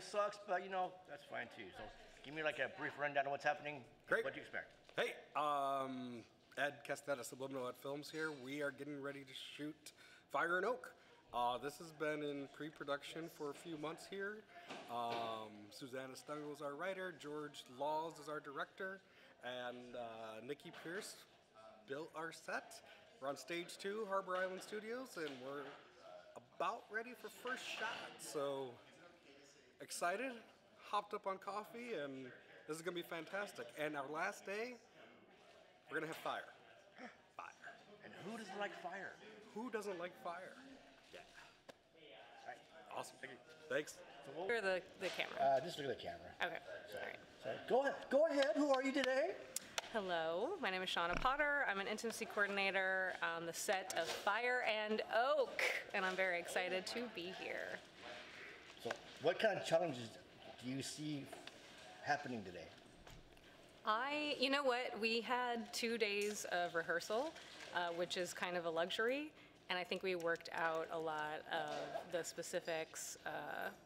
sucks, but you know, that's fine too. So give me like a brief rundown of what's happening. Great. What do you expect? Hey, um, Ed Castaneda, Subliminal Ed Films here. We are getting ready to shoot Fire and Oak. Uh, this has been in pre-production for a few months here. Um, Susanna Stungel is our writer, George Laws is our director, and uh, Nikki Pierce built our set. We're on stage two, Harbor Island Studios, and we're about ready for first shot. So excited, hopped up on coffee, and this is gonna be fantastic. And our last day, we're gonna have fire. Fire. And who doesn't like fire? Who doesn't like fire? Yeah. All right. Awesome. Thanks. So we'll, Or the, the camera. uh, just look at the camera. Okay. All right. So go ahead. Go ahead. Who are you today? Hello, my name is Shauna Potter. I'm an intimacy coordinator on the set of Fire and Oak, and I'm very excited to be here. What kind of challenges do you see happening today? I, you know what, we had two days of rehearsal, uh, which is kind of a luxury, and I think we worked out a lot of the specifics uh,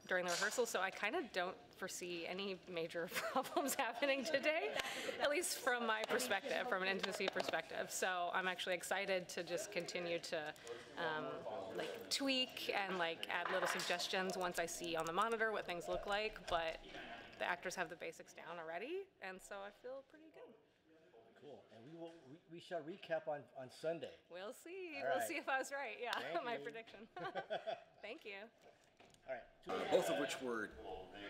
during the rehearsal, so I kind of don't foresee any major problems happening today, at least from my perspective, from an intimacy perspective. So I'm actually excited to just continue to um, like tweak and like add little suggestions once I see on the monitor what things look like, but the actors have the basics down already, and so I feel pretty good. Cool. And we will. We, we shall recap on on Sunday. We'll see. All we'll right. see if I was right. Yeah, Thank my you. prediction. Thank you. All right. both of which were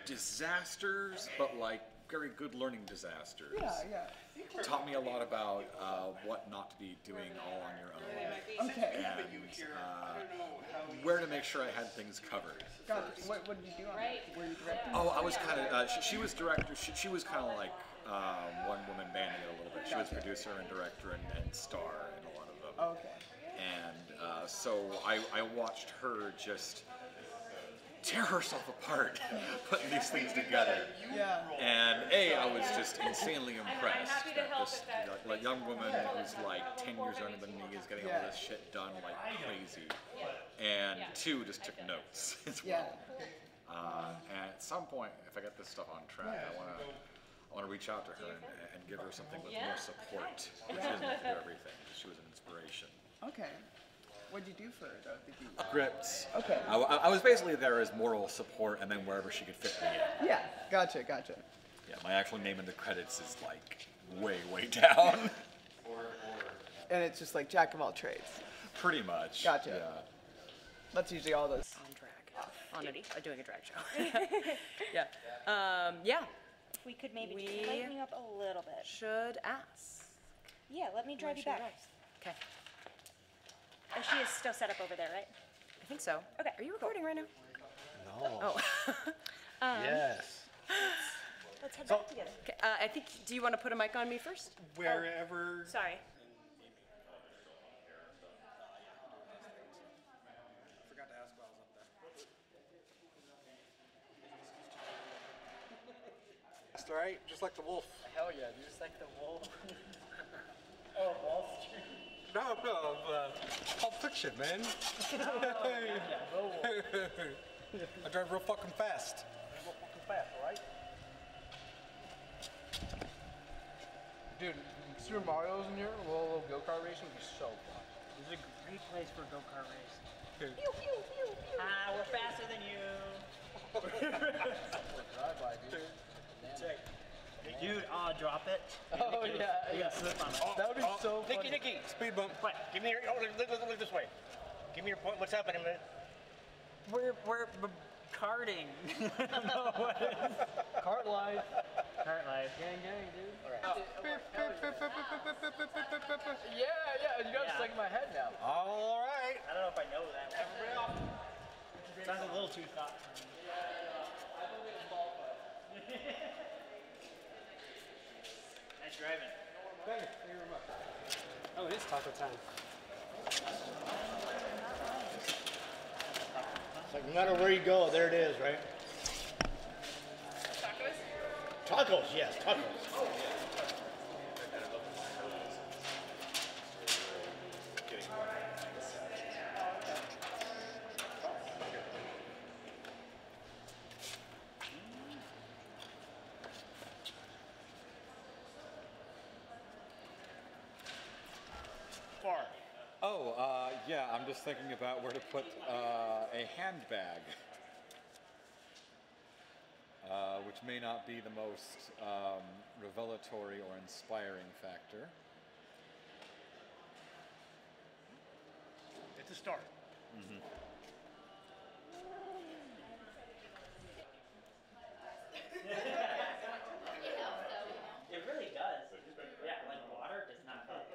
disasters, but like very good learning disasters. Yeah, yeah. Taught me a lot about uh, what not to be doing all on your own, Okay. and uh, where to make sure I had things covered. Got it. What, what did you do on it? Were you directing? Oh, I was kind of. Uh, she, she was director. She, she was kind of like um, one woman banding it a little bit. She was producer and director and, and star in a lot of them. Okay. And uh, so I, I watched her just tear herself apart putting these things together. Yeah. And A, I was just insanely impressed that this like, young woman who's like 10 years younger than me is getting all this shit done like crazy. And two, just took notes as well. Uh, and at some point, if I get this stuff on track, I want to I want to reach out to her and, and give her something with more support. She doesn't have to do everything. She was an inspiration. Okay. What'd you do for her though? Did you? Grips. Okay. I, I was basically there as moral support and then wherever she could fit me in. Yeah. Gotcha. Gotcha. Yeah, my actual name in the credits is like way, way down. And it's just like jack of all trades. Pretty much. Gotcha. Yeah. That's usually all those. on drag, on a, doing a drag show. yeah. Um, yeah. We could maybe We- just lighten you up a little bit. Should ask. Yeah, let me drive you back. Okay. And she is still set up over there, right? I think so. Okay, Are you recording right now? No. Oh. yes. Let's head So- back together. okay. Uh, I think. Do you want to put a mic on me first? Wherever. Sorry. forgot to ask while I was up there. That's all right, just like the wolf. Hell yeah! Just like the wolf. oh, Wall Street. No, no, of uh, Pulp Fiction, man. I drive real fucking fast. Fast, all right? Dude, Super Mario's in here, a little, little go-kart racing would be so fun. This is a great place for a go-kart race. Pew pew pew pew. Ah, we're faster than you. Drive-by, dude. Hey, dude, oh, drop it. Oh yeah. You yeah. got slip on it. That would be so Nikki, funny. Nikki, Speed bump. What? give me your. Oh, look, look, look, look this way. Give me your point. What's happening, man? We're, we're b- karting. I don't know what it is. Cart life. Kart life. Gang, gang, dude. Alright. Yeah, yeah, you got Yeah. stuck in my head now. All right. I don't know if I know that. Sounds a little too thought for me. Nice driving. Oh, it is taco time. It's like no matter where you go, there it is, right? Tacos? Tacos, yes, tacos. Oh, uh, yeah, I'm just thinking about where to put uh, a handbag. Uh, which may not be the most um, revelatory or inspiring factor. It's a start. It really does. Yeah, like water does not help.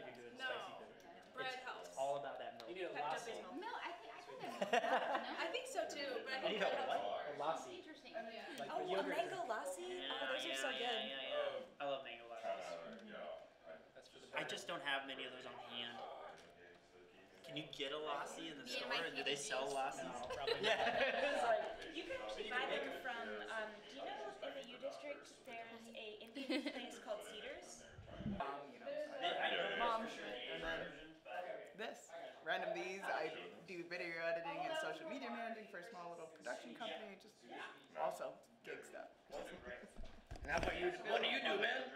You can do it spicy food. Bread It's helps. all about that milk. You need a lassi. No, I think I think that's I think so too, but I think need a bread what? helps. A lassi. interesting. Like Oh, the a mango lassi? Yeah, Oh, those are so yeah, good. Yeah, yeah, yeah. I love mango lassis. I just don't have many of those on hand. Can you get a lassi in the store? my And do they sell lassis? No, probably yeah. it's like, You can actually buy them from, um, do you know in the U District, there's a Indian place called Cedars? they- I know Mom. And then this. Random These, I do video editing and social media managing for a small little production company. Just also gig stuff. And how about you? What do you do, man?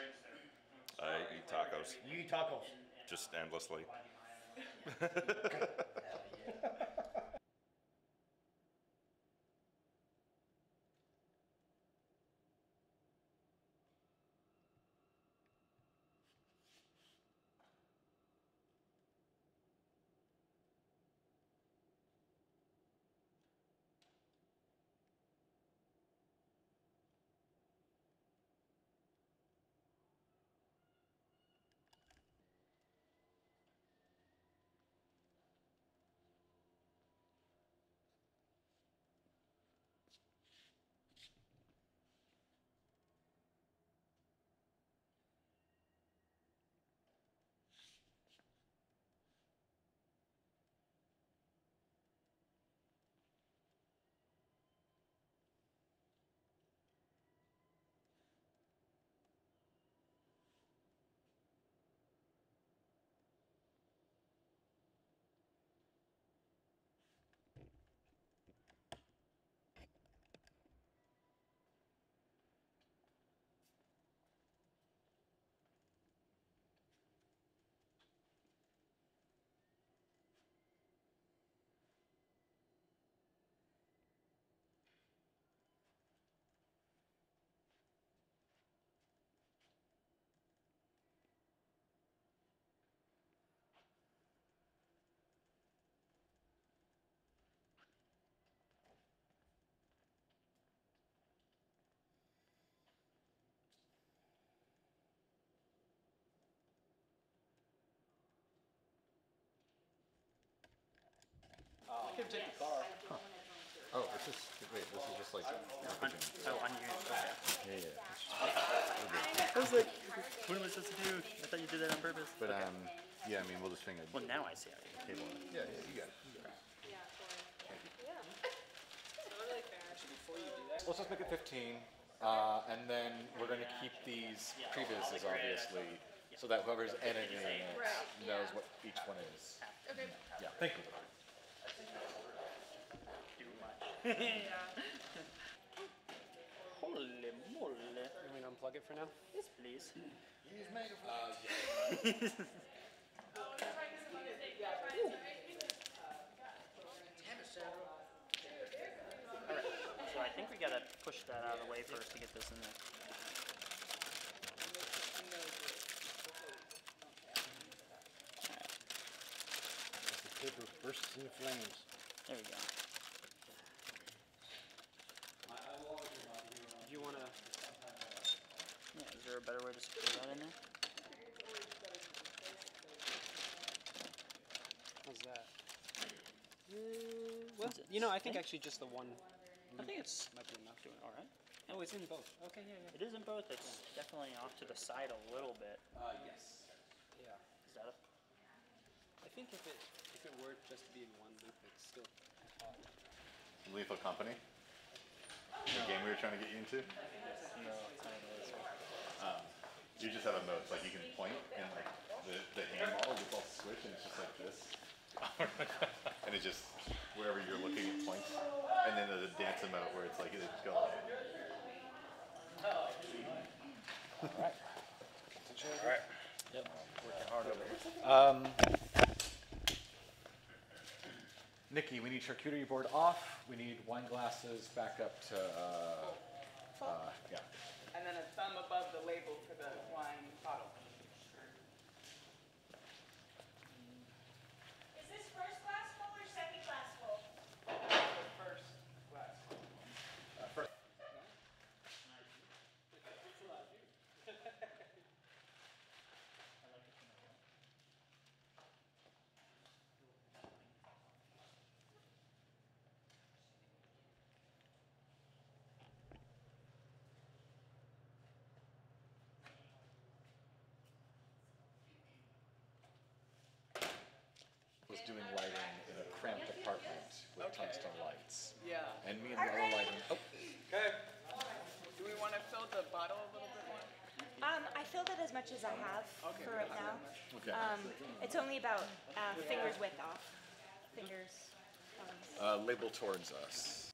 I eat tacos You eat tacos. just endlessly. Oh, this is wait. This is just like packaging. Oh, on your. Yeah, yeah. I was like, What am I supposed to do? I thought you did that on purpose. But um, yeah. I mean, we'll just hang a Well, now I see how you table it. Yeah, yeah. You got it. You got it. Let's just make it 15, uh, and then we're going to keep these previouses, obviously, so that whoever's editing it knows what each one is. Okay. Yeah, thank you. Holy moly. You mean unplug it for now? Yes, please. Uh, Alright, so I think we gotta push that out of the way first to get this in there. As the paper bursts into flames. There we go. Do you want to? Yeah, is there a better way to screw that in there? How's that? Uh, well, you know, I think actually just the one I think it's might be enough. doing alright. Oh, it's in both. Okay, yeah, yeah. It is in both, it's definitely off to the side a little bit. Uh, yes. Yeah. Is that a, I think if it if it were just to be in one loop, it's still. Lethal Company. The game we were trying to get you into. no, it's not this one. Um, you just have a mode, like you can point and like the, the handball gets all switch and it's just like this. and it just, wherever you're looking, it points. And then there's a dance emote where it's like, it just goes. Yep. Working hard over here. Um, Nikki, we need charcuterie board off. We need wine glasses back up to, uh, uh, yeah. And then a thumb above the label for the wine bottle. Is this first class full or second class full? First glass. Uh, first. was doing lighting in a cramped apartment with Okay. tungsten lights. Yeah. And me and the other lighting. Oh, Okay. Do we want to fill the bottle a little bit more? Um, I filled it as much as I have Okay, for right now. that. Okay. Um, it's only about uh, fingers width off. Fingers. uh, label towards us.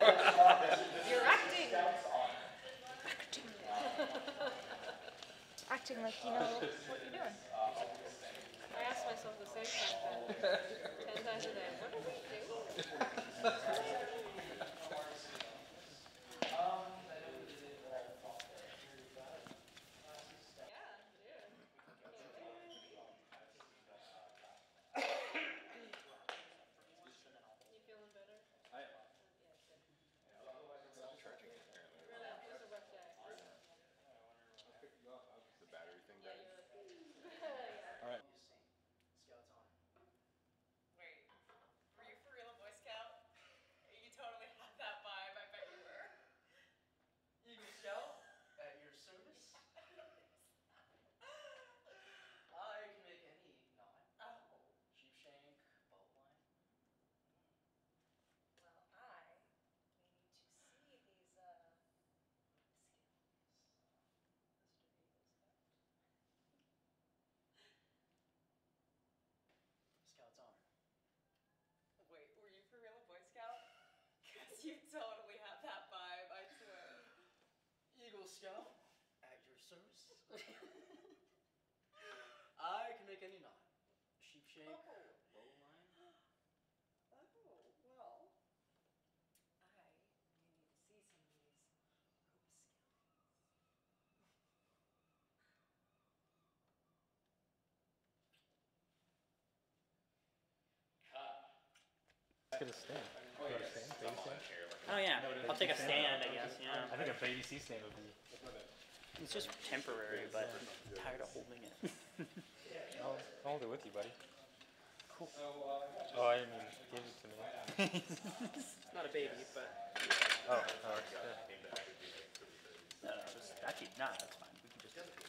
You're acting. Acting. acting like you know what you're doing. I ask myself the same thing ten times a day. What do we do? The battery thing died. All right. Wait, were you for real a Boy Scout? You totally had that vibe. I bet you were. Eagle Scout, at your service. I can make any knot. Oh. Sheepshank, bowline. Well, I need to see these, uh, Scout's honor. Wait, were you for real a Boy Scout? Because you totally had that vibe, I swear. Eagle Scout, at your service. I can make any knot. Sheepshank, oh. bowline. Oh, well. I need to see some of these ropes. Let's get a stand. You got a stand? Baby stand? Oh yeah, I'll take a stand, I guess. Yeah. I think a baby C stand would be. It's just temporary, but I'm tired of holding it. I'll, I'll hold it with you, buddy. Cool. Uh, oh, I didn't mean give it to me. Not a baby, but Oh, oh, yeah. no, no, just that keep. Nah, that's fine. We can just.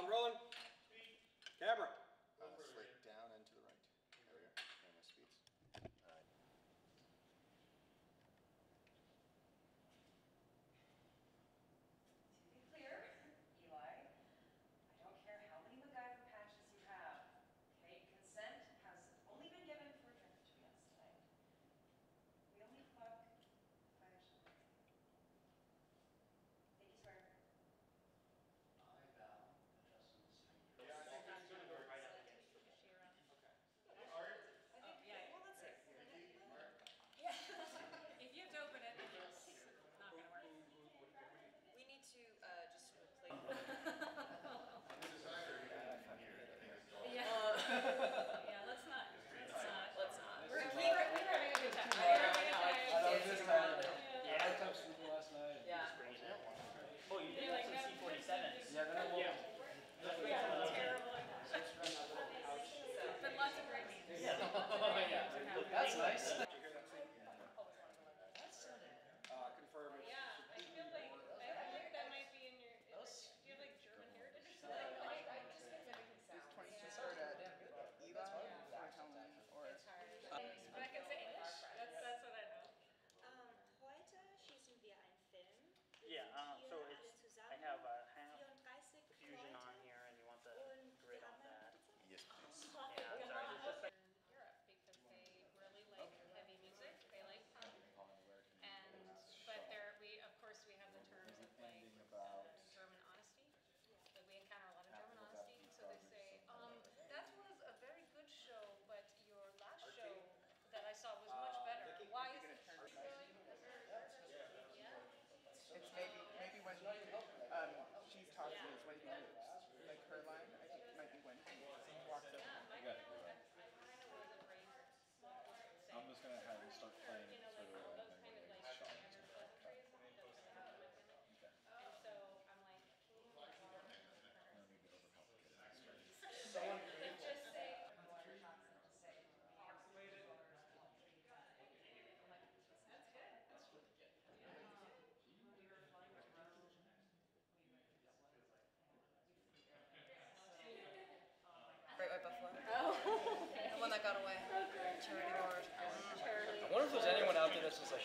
Sound rolling? Camera.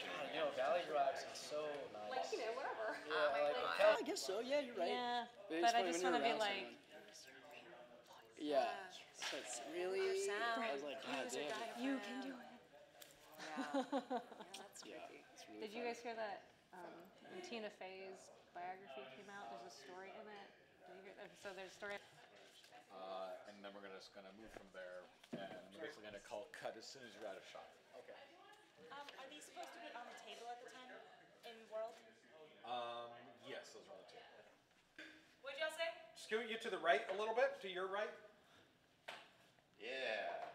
You know, Valley Rocks is so nice. Like, you know, whatever. Yeah, like, like- Cal- I guess so. Yeah, you're right. Yeah, it's but I just want to be like, someone. Yeah. So it's really. I was like, God damn. you can do it. that's Yeah, it's really Did you guys hear that um, when Tina Fey's biography came out? There's a story in it. Did you hear that? So there's a story. Uh, and then we're gonna, just gonna move from there, and we're basically gonna call cut as soon as you're out of shot. Okay. Um, are these supposed to be on the table at the time in World? Um, yes, those are on the two. What'd y'all say? Scoot you to the right a little bit, to your right. Yeah.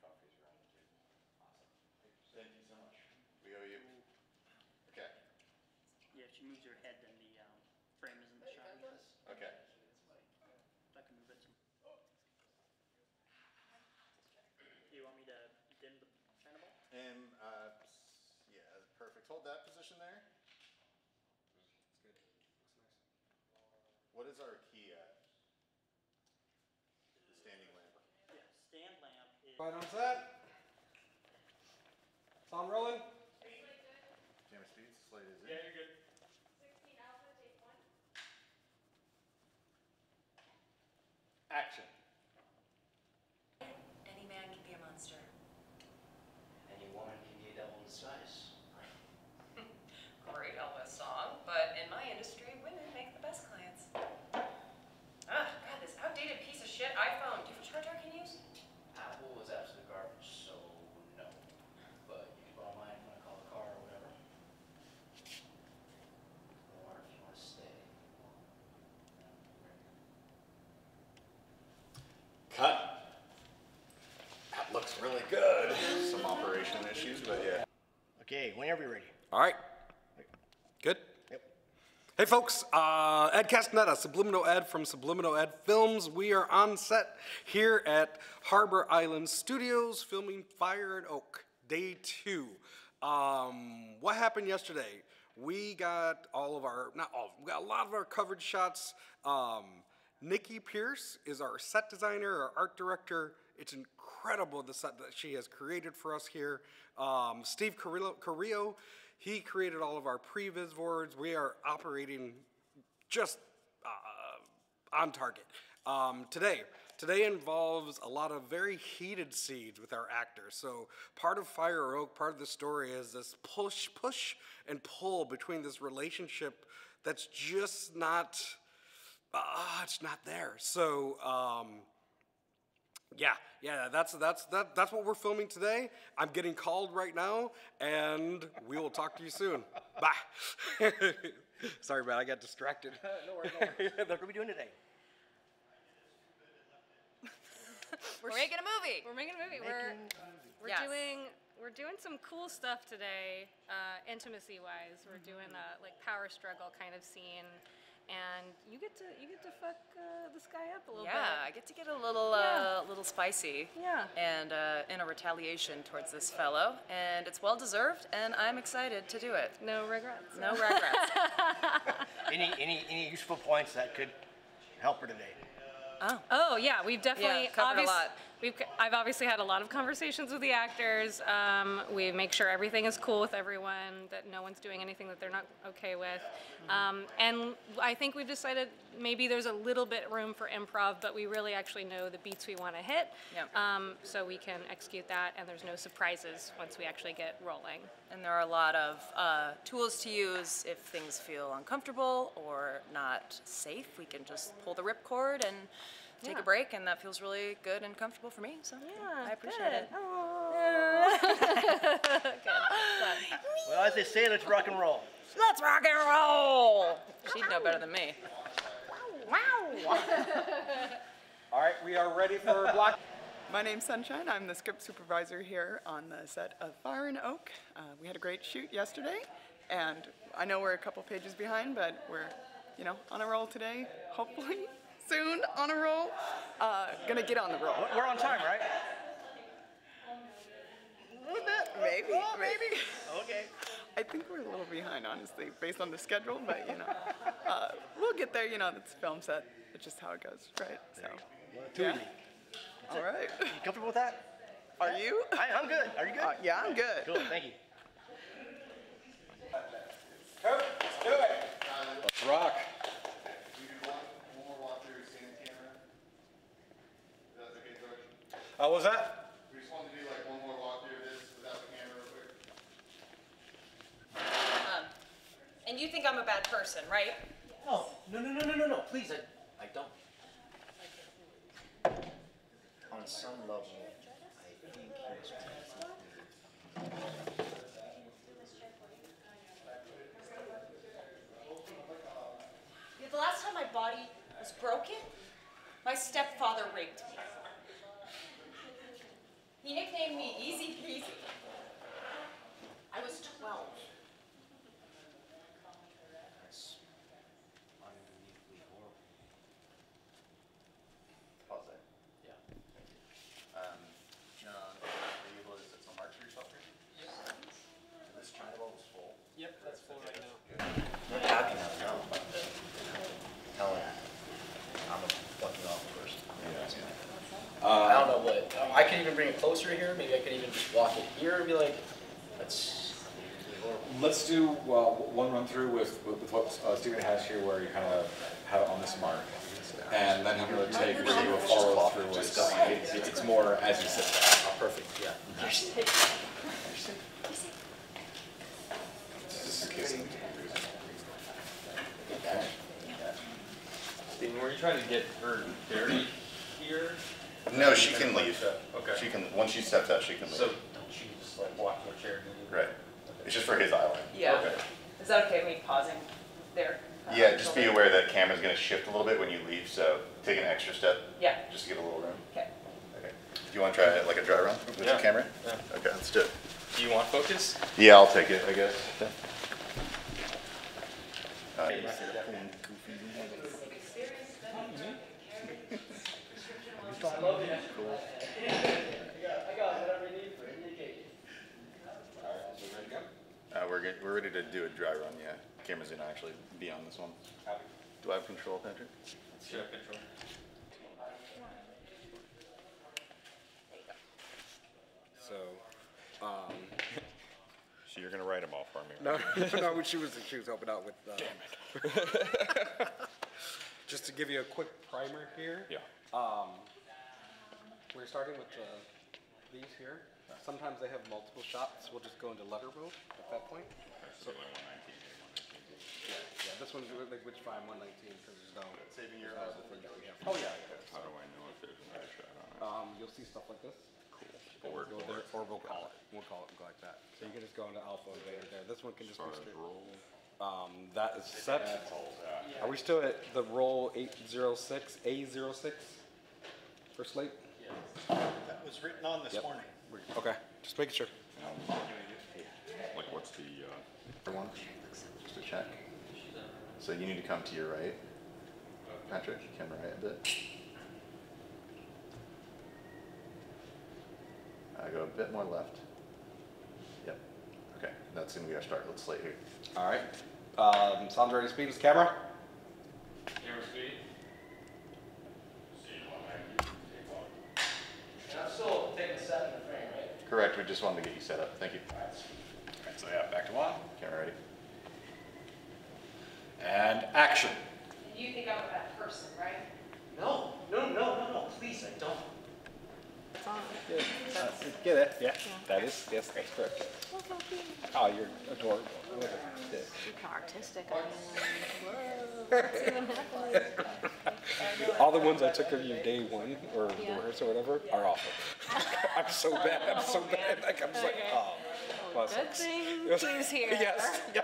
Coffee's around the table. Awesome. Thank you so much. We owe you. Okay. Yeah, if she moves her head, then the um, frame isn't shiny. Okay. If I can move it some. Do you want me to dim the China ball? And, uh, s- yeah, perfect. Hold that position there. What is our key at? The standing lamp. Yeah, stand lamp is. Right on set. Sound rolling? Camera speed, slate is in. Yeah, you're good. Action. Any man can be a monster. Any woman can be a devil in disguise. Great Elvis song, but in my industry, women make the best clients. Ah, God, this outdated piece of shit iPhone. Do you have a charger I can use? Apple was absolute garbage, so no. But you can borrow mine when I call the car or whatever. Or if you want to stay. Cut. That looks really good. Some operation issues, but yeah. Okay, whenever you're ready. All right. Good? Yep. Hey folks, uh, Ed Castaneda, Subliminal Ed from Subliminal Ed Films. We are on set here at Harbor Island Studios filming Fire and Oak, day two. Um, what happened yesterday? We got all of our, not all, we got a lot of our coverage shots. Um, Nikki Pierce is our set designer, our art director. It's incredible the set that she has created for us here. Um, Steve Carrillo, Carrillo, he created all of our previs boards. We are operating just uh, on target. Um, today, today involves a lot of very heated scenes with our actors. So part of Fire Oak, part of the story is this push, push and pull between this relationship that's just not, uh, it's not there. So. Um, yeah, yeah, that's that's that that's what we're filming today. I'm getting called right now, and we will talk to you soon. Bye. Sorry, man, I got distracted. no worries, no worries. what are we doing today? We're making a movie. We're making a movie. We're we're Yes. doing we're doing some cool stuff today, uh, intimacy wise. We're doing a like power struggle kind of scene, and you get to you get to fuck uh, this guy up a little bit. Yeah, I get to get a little, Yeah. uh, little spicy. Yeah. And uh, in a retaliation towards this fellow, and it's well deserved, and I'm excited to do it. No regrets. No regrets. Any any any useful points that could help her today? Oh. Oh yeah, we've definitely Yeah, covered a lot. We've I've obviously had a lot of conversations with the actors. Um, we make sure everything is cool with everyone, that no one's doing anything that they're not okay with. Um, and I think we've decided maybe there's a little bit room for improv, but we really actually know the beats we want to hit. Yep. Um, so we can execute that, and there's no surprises once we actually get rolling. And there are a lot of uh, tools to use if things feel uncomfortable or not safe. We can just pull the ripcord and take Yeah. a break, and that feels really good and comfortable for me. So yeah, I appreciate good. it. Well, as they say, let's rock and roll. Let's rock and roll. She'd know better than me. Wow. All right, we are ready for block. My name's Sunshine. I'm the script supervisor here on the set of Fire and Oak. Uh, we had a great shoot yesterday, and I know we're a couple pages behind, but we're, you know, on a roll today. Hopefully, soon on a roll. Uh, gonna get on the roll. We're on time, right? Maybe, maybe. Okay. I think we're a little behind, honestly, based on the schedule, but you know, uh, we'll get there. You know, it's film set. It's just how it goes, right? So, Two yeah. of me. All right. You comfortable with that? Are you? I, I'm good. Are you good? Uh, yeah, I'm good. Cool. Thank you. Let's do it. Let's rock. Uh, what was that? We just wanted to do like one more walkthrough of this without the camera real quick. Um, and you think I'm a bad person, right? No, no, no, no, no, no, no, please, I, I don't. On some level, I think he was trying to. Yeah, the last time my body was broken, my stepfather raped me. He nicknamed me Easy Peasy. I was 12. That's unbelievably horrible. Pause there. Yeah. Um, John, are you able to set some marks for yourself here? This China ball was full. Yep, that's full right now. We're happy now, no. Helen, I'm a fucking awful person. I don't know what, I could even bring it closer here, maybe I could even just walk it here and be like, that's horrible. Let's do uh, one run through with, with with what uh, Stephen has here where you kind of have it on this mark. And then I'm going to take where you will follow through with, it- it's more as you sit there. Oh, perfect, yeah. Just in case I'm were you trying to get her buried here? No, she can leave. Okay. She can, once she steps out, she can So, leave. Don't you just like walk to a chair and Right. It's just for his eye line. Yeah. Okay. Is that okay, me pausing there? Uh, Yeah, just be aware that camera's gonna shift a little bit when you leave, so take an extra step. Yeah. Just to get a little room. Okay. Okay. Do you wanna try it like a dry run with the Yeah. camera? Yeah. Okay, let's do it. Do you want focus? Yeah, I'll take it, I guess. Uh, Uh, we're ready to do a dry run, yeah. Camera's gonna actually be on this one. Do I have control, Patrick? Sure, control. So, um, So you're gonna write them all for me? no, no, she was, she was helping out with, uh. Just to give you a quick primer here. Yeah. Um, we're starting with, uh, these here. Sometimes they have multiple shots. We'll just go into letter mode at that point. So- Yeah, yeah, this one's like which fine, one nineteen, because there's no. Saving your there's no other thing that we have. Oh, yeah. How do I know if there's another shot on it? Um, you'll see stuff like this. Cool. Or, or, there- or we'll call it, we'll call it go like that. So you can just go into alpha and beta there. This one can just be straight. Um, that is set. Are we still at the roll eight zero six, A zero six for slate? That was written on this Yep. morning. We- Okay, just making sure. Like, what's the, For one, just to check. So you need to come to your right. Patrick, you come right a bit. I go a bit more left. Yep. Okay, that's gonna be our start. Let's slate here. All right. Um, sounds ready to speed. Is camera? Camera speed? Still taking a set in the frame, right? Correct, we just wanted to get you set up. Thank you. So yeah, back to one. Camera ready. And action. You think I'm a bad person, right? No, no, no, no, no, please, I don't. It's uh, on. Get it? Yeah, that is, yes, that's correct. Oh, you're adorable. Look at this. How artistic I am. Whoa, what's even happening? All the ones I took of you day one, or the Yeah. rehearsal or whatever, are awful. I'm so bad, I'm so oh, bad, like, I'm just like, oh. Well, Good sucks. thing Yes. he's here. Yes, yeah.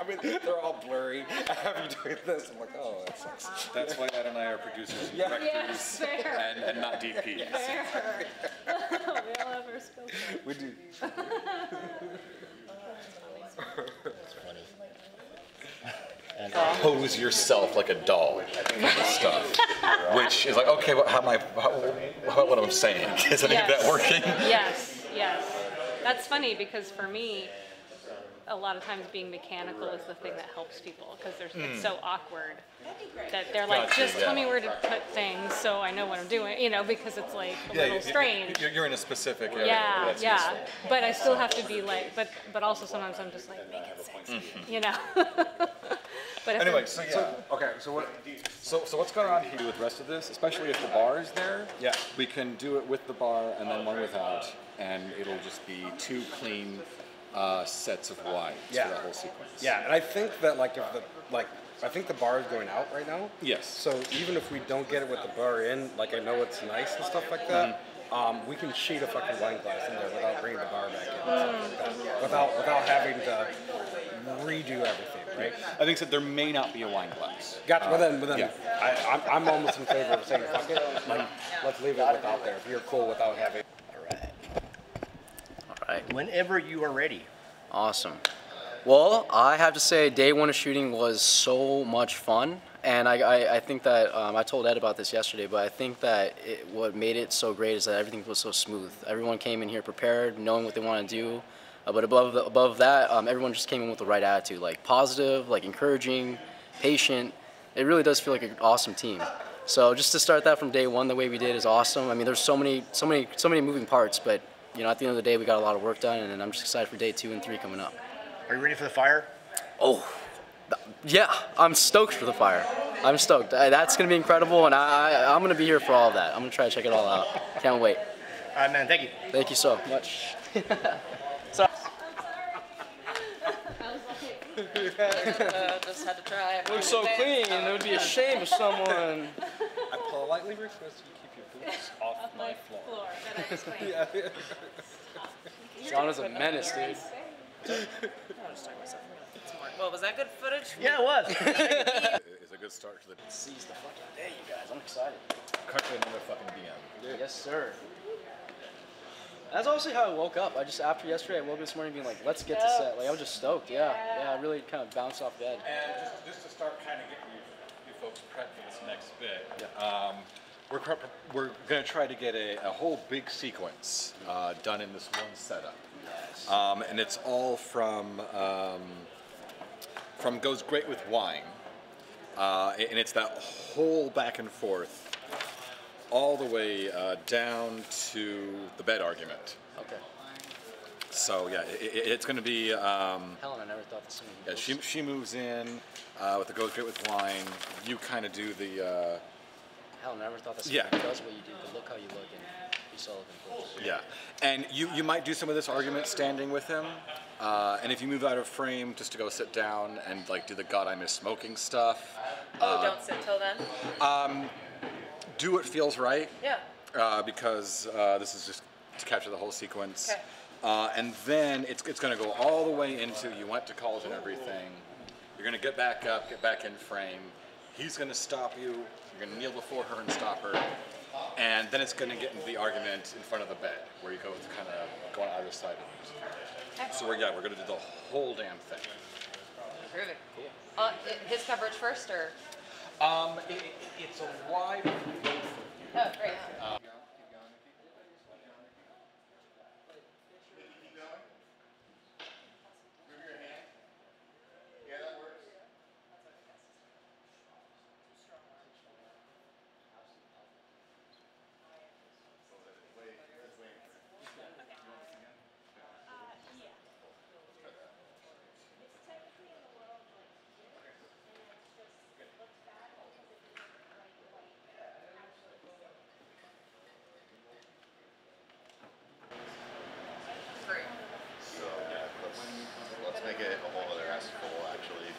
I mean, they're all blurry. I have you doing this, I'm like, oh, that sucks. That's why Ed and I are producers and Yeah. Yes, directors fair. and, and not DPs. Fair. We all have our skill. We do. Pose yourself like a doll kind of stuff. Which is like, okay, what, how am I, how, how about what I'm saying? Is any of that working? Yes, yes. That's funny because for me, a lot of times being mechanical is the thing that helps people because Mm. it's so awkward That'd be great. that they're like, Gotcha, just tell me where to put things so I know what I'm doing, you know, because it's like a Yeah, little strange. You're, you're in a specific area. Yeah, that's yeah, useful. but I still have to be like, but but also sometimes I'm just like, make it sexy, you know. but Anyway, I'm- so yeah. Okay, so what? So, so what's going on here with the rest of this, especially if the bar is there? Yeah. We can do it with the bar and then one without, and it'll just be two clean uh, sets of wines Yeah. for the whole sequence. Yeah, and I think that like if the like I think the bar is going out right now. Yes. So even if we don't get it with the bar in, like I know it's nice and stuff like that. Um, we can sheet a fucking wine glass in there without bringing the bar back in, and stuff without without having to redo everything, right? I think that there may not be a wine glass. Gotcha. Well Uh, then, well then, yeah. I, I'm, I'm almost in favor of saying fuck it. Like, let's leave it without there. If you're cool without having. All right. Whenever you are ready. Awesome. Well, I have to say, day one of shooting was so much fun, and I, I, I think that um, I told Ed about this yesterday, but I think that it, what made it so great is that everything was so smooth. Everyone came in here prepared, knowing what they want to do, uh, but above the, above that, um, everyone just came in with the right attitude, like positive, like encouraging, patient. It really does feel like an awesome team. So just to start that from day one, the way we did is awesome. I mean, there's so many, so many, so many moving parts, but you know, at the end of the day, we got a lot of work done, and I'm just excited for day two and three coming up. Are you ready for the fire? Oh, yeah, I'm stoked for the fire. I'm stoked. Uh, That's gonna be incredible, and I, I, I'm gonna be here for all of that. I'm gonna try to check it all out. Can't wait. All right, man. Thank you. Thank you so much. just had to try it. Looks so clean. and It would be a shame if someone. I politely request you keep your boots off my floor. Yeah. John is a menace, dude. I'll just talk myself some more. Well, was that good footage? Yeah, it was. It's a good start to the Seize the fucking day, you guys. I'm excited. cut to another fucking DM. Yes, sir. That's honestly how I woke up. I just after yesterday, I woke up this morning being like, "Let's get to set." Like I was just stoked. Yeah, yeah. I really kind of bounced off bed. And just, just to start kind of getting you, you folks prepped for this next bit, um, we're, we're going to try to get a, a whole big sequence uh, done in this one setup. Yes. Um, and it's all from um, from goes great with wine, uh, and it's that whole back and forth, all the way uh, down to the bed argument. Okay. So yeah, i i it's going to be. Um, Helen, I never thought the same. yeah, she, she moves in uh, with the goes great with wine. You kind of do the. Uh, Helen, I never thought the same. Yeah. Does what you do, but look how you look and be Sullivan. Close. Yeah, and you, you might do some of this argument standing with him, uh, and if you move out of frame, just to go sit down and like do the God I miss smoking stuff. Oh, Uh, don't sit till then. Um, do what feels right. Yeah. Uh, because uh, this is just to capture the whole sequence. Okay. Uh, and then it's, it's going to go all the way into you went to college and everything. You're going to get back up, get back in frame. He's going to stop you. You're going to kneel before her and stop her. And then it's going to get into the argument in front of the bed where you go to kind of go on either side of it. So we're, yeah, we're going to do the whole damn thing. Perfect. Cool. Uh, his coverage first, or? Um, it, it's a wide Oh, great. Great. So yeah, let's let's make it a whole other ass full actually.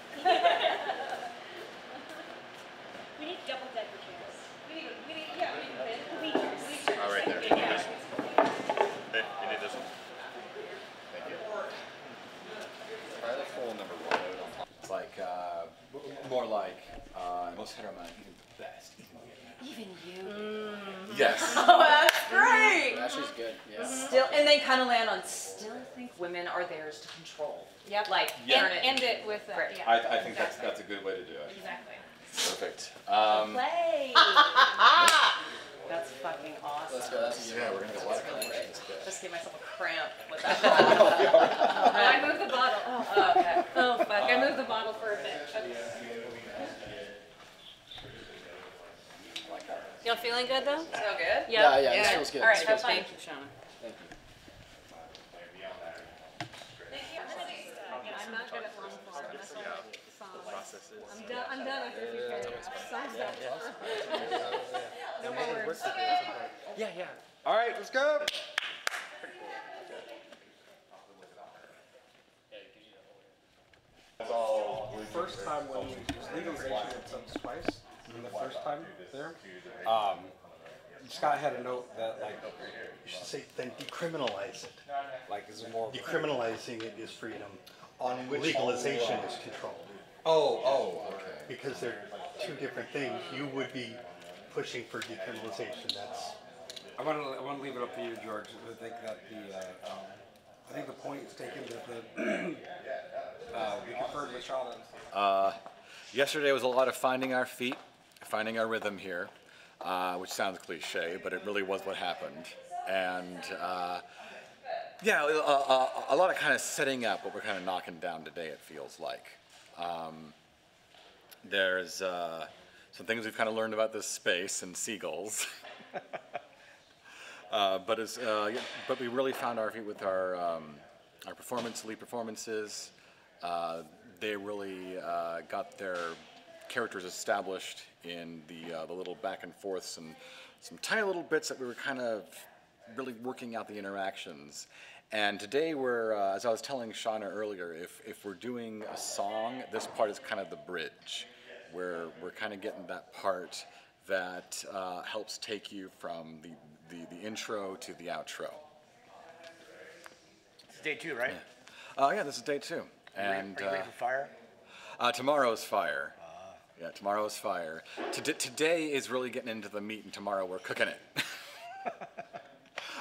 We need double decker chairs. We need, we need, yeah, we need bleachers. bleachers. Oh, right there. You need this one. Hey, you need this one. Thank you. Try the full number one. It's like uh, m- more like uh, most hetero men even the best. Even you. Yes. Oh, that's great. Ashley's good. Yeah. Still, and they kind of land on still think women are theirs to control. Yep. Like, Yeah. turn End it with that. Right. Yeah. I, I think that's that's a good way to do it. Exactly. Perfect. Um, Play. That's fucking awesome. Let's go. That's Yeah, we're gonna get a lot of That's really great. conversations. Just gave myself a cramp with that. Oh, I moved the bottle. Oh, Oh, okay. oh, fuck. I moved the bottle for a bit. Okay. Y'all feeling good though? So good? Yeah, yeah, this feels good. All right, This have feels fun. Thank you, Shauna. Thank you. I'm not good at long form. That's why I like songs. I'm done. I'm done with Fifty Fairy. Songs done. No more words. Yeah, yeah. All right, let's go. That's all. First time when we used legalization at some twice, and the first time there, um, Scott had a note that like, You should say, then decriminalize it. like is it more? Decriminalizing it is freedom. On legalization is control. Oh, oh, okay. Because they're two different things. You would be pushing for decriminalization. That's, I want to, I want to leave it up to you, George. I think that the, uh, um, I think the point is taken that the, uh, we conferred with Shauna. Uh, yesterday was a lot of finding our feet, finding our rhythm here, uh, which sounds cliche, but it really was what happened. And uh, yeah, a, a, a lot of kind of setting up what we're kind of knocking down today, it feels like. Um, there's uh, some things we've kind of learned about this space and seagulls. Uh, but uh, yeah, but we really found our feet with our, um, our performance, lead performances. Uh, they really uh, got their characters established in the, uh, the little back and forths and some tiny little bits that we were kind of really working out the interactions. And today we're, uh, as I was telling Shauna earlier, if, if we're doing a song, this part is kind of the bridge, where we're kind of getting that part that uh, helps take you from the, the, the intro to the outro. it's day two, right? Uh, yeah, this is day two. Are you And ready uh, for fire? uh, tomorrow's fire. Yeah, tomorrow's fire. Tod- today is really getting into the meat, and tomorrow we're cooking it.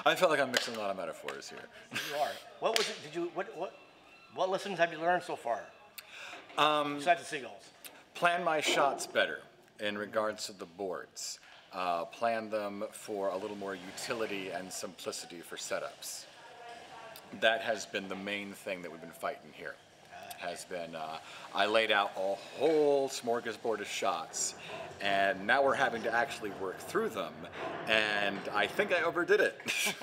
I felt like I'm mixing a lot of metaphors here. You are. What was it, did you, what, what, what lessons have you learned so far? Um, Besides the seagulls? plan my shots better in regards to the boards. Uh, plan them for a little more utility and simplicity for setups. That has been the main thing that we've been fighting here. Has been, uh, I laid out a whole smorgasbord of shots, and now we're having to actually work through them, and I think I overdid it.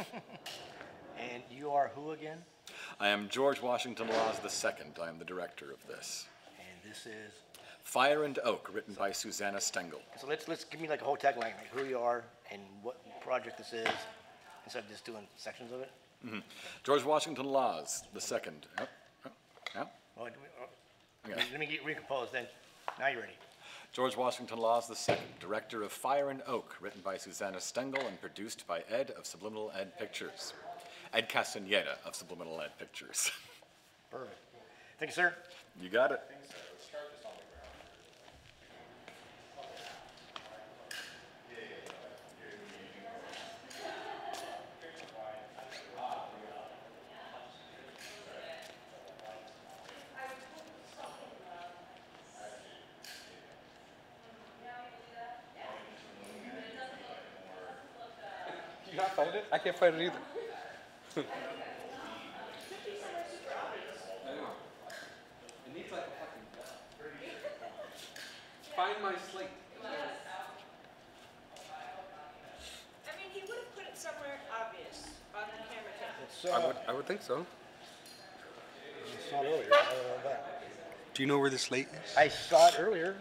And you are who again? I am George Washington Laws II. I am the director of this. And this is, Fire and Oak, written by Susanna Stengel. so let's, let's give me like a whole tagline, like who you are and what project this is, instead of just doing sections of it. Mhm. George Washington Laws, the second. Oh. Well, do we- oh, Okay. Let me- get recomposed then. Now you're ready. George Washington Laws the second, director of Fire and Oak, written by Susanna Stengel and produced by Ed of Subliminal Ed Pictures. Ed Castaneda of Subliminal Ed Pictures. Perfect. Thank you, sir. You got it. You not fight it? I can't fight it either. It needs like a fucking. Find my slate. I mean, he would have put it somewhere obvious on the camera tape. I would, uh, I would think so. It's not earlier. I don't know that. Do you know where the slate is? I saw it earlier.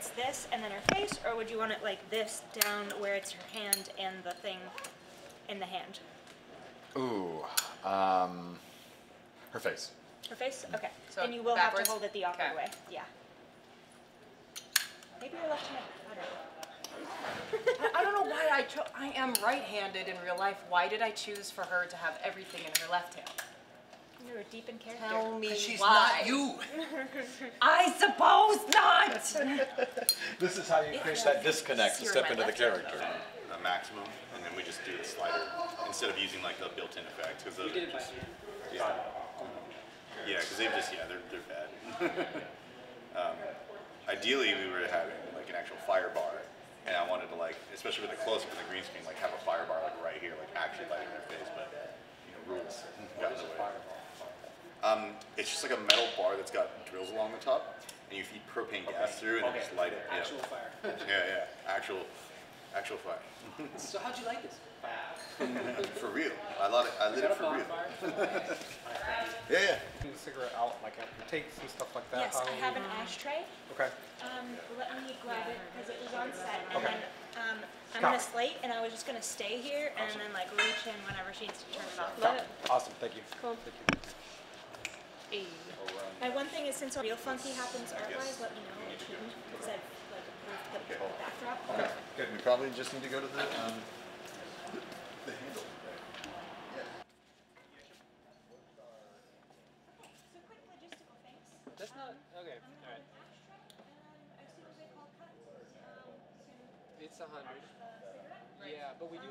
It's this and then her face, or would you want it like this down, where it's her hand and the thing in the hand? Ooh, um, her face. Her face? Okay. So then you will have to hold it the awkward Okay. way. Yeah. Maybe you're left-handed. I don't know. I, I don't know why I chose. I am right-handed in real life. Why did I choose for her to have everything in her left hand? You were deep in character. Tell me She's why. not you. I suppose not. This is how you create that disconnect to step into the left hand. character. A maximum, and then we just do the slider instead of using like the built-in effect because those. We did it by just- Yeah. Yeah, because they've just yeah they're they're bad. um, ideally, we were having like an actual fire bar, and I wanted to like, especially with the close up in the green screen, like have a fire bar like right here, like actually lighting their face, but you know rules got in the way. Um, it's just like a metal bar that's got drills along the top, and you feed propane gas through, and then Okay. just light it. yeah. Fire. yeah, yeah, actual, actual fire. So how'd you like this? for real, I lit it. I lit it for real. yeah, yeah. Take the cigarette out, like after takes and stuff like that. Yes, how I have an ashtray. Okay. Um, let me grab it because it was on set, and Okay. then um, I'm Copy. gonna slate, and I was just gonna stay here and then like reach in whenever she needs to turn it off. Got it. Awesome, thank you. Cool. Thank you. And one thing is, since real funky happens art-wise, let me know because I've like approved the the backdrop. Okay, good. We probably just need to go to the um, the handle. That's not okay. All right. It's a hundred. Yeah, but we do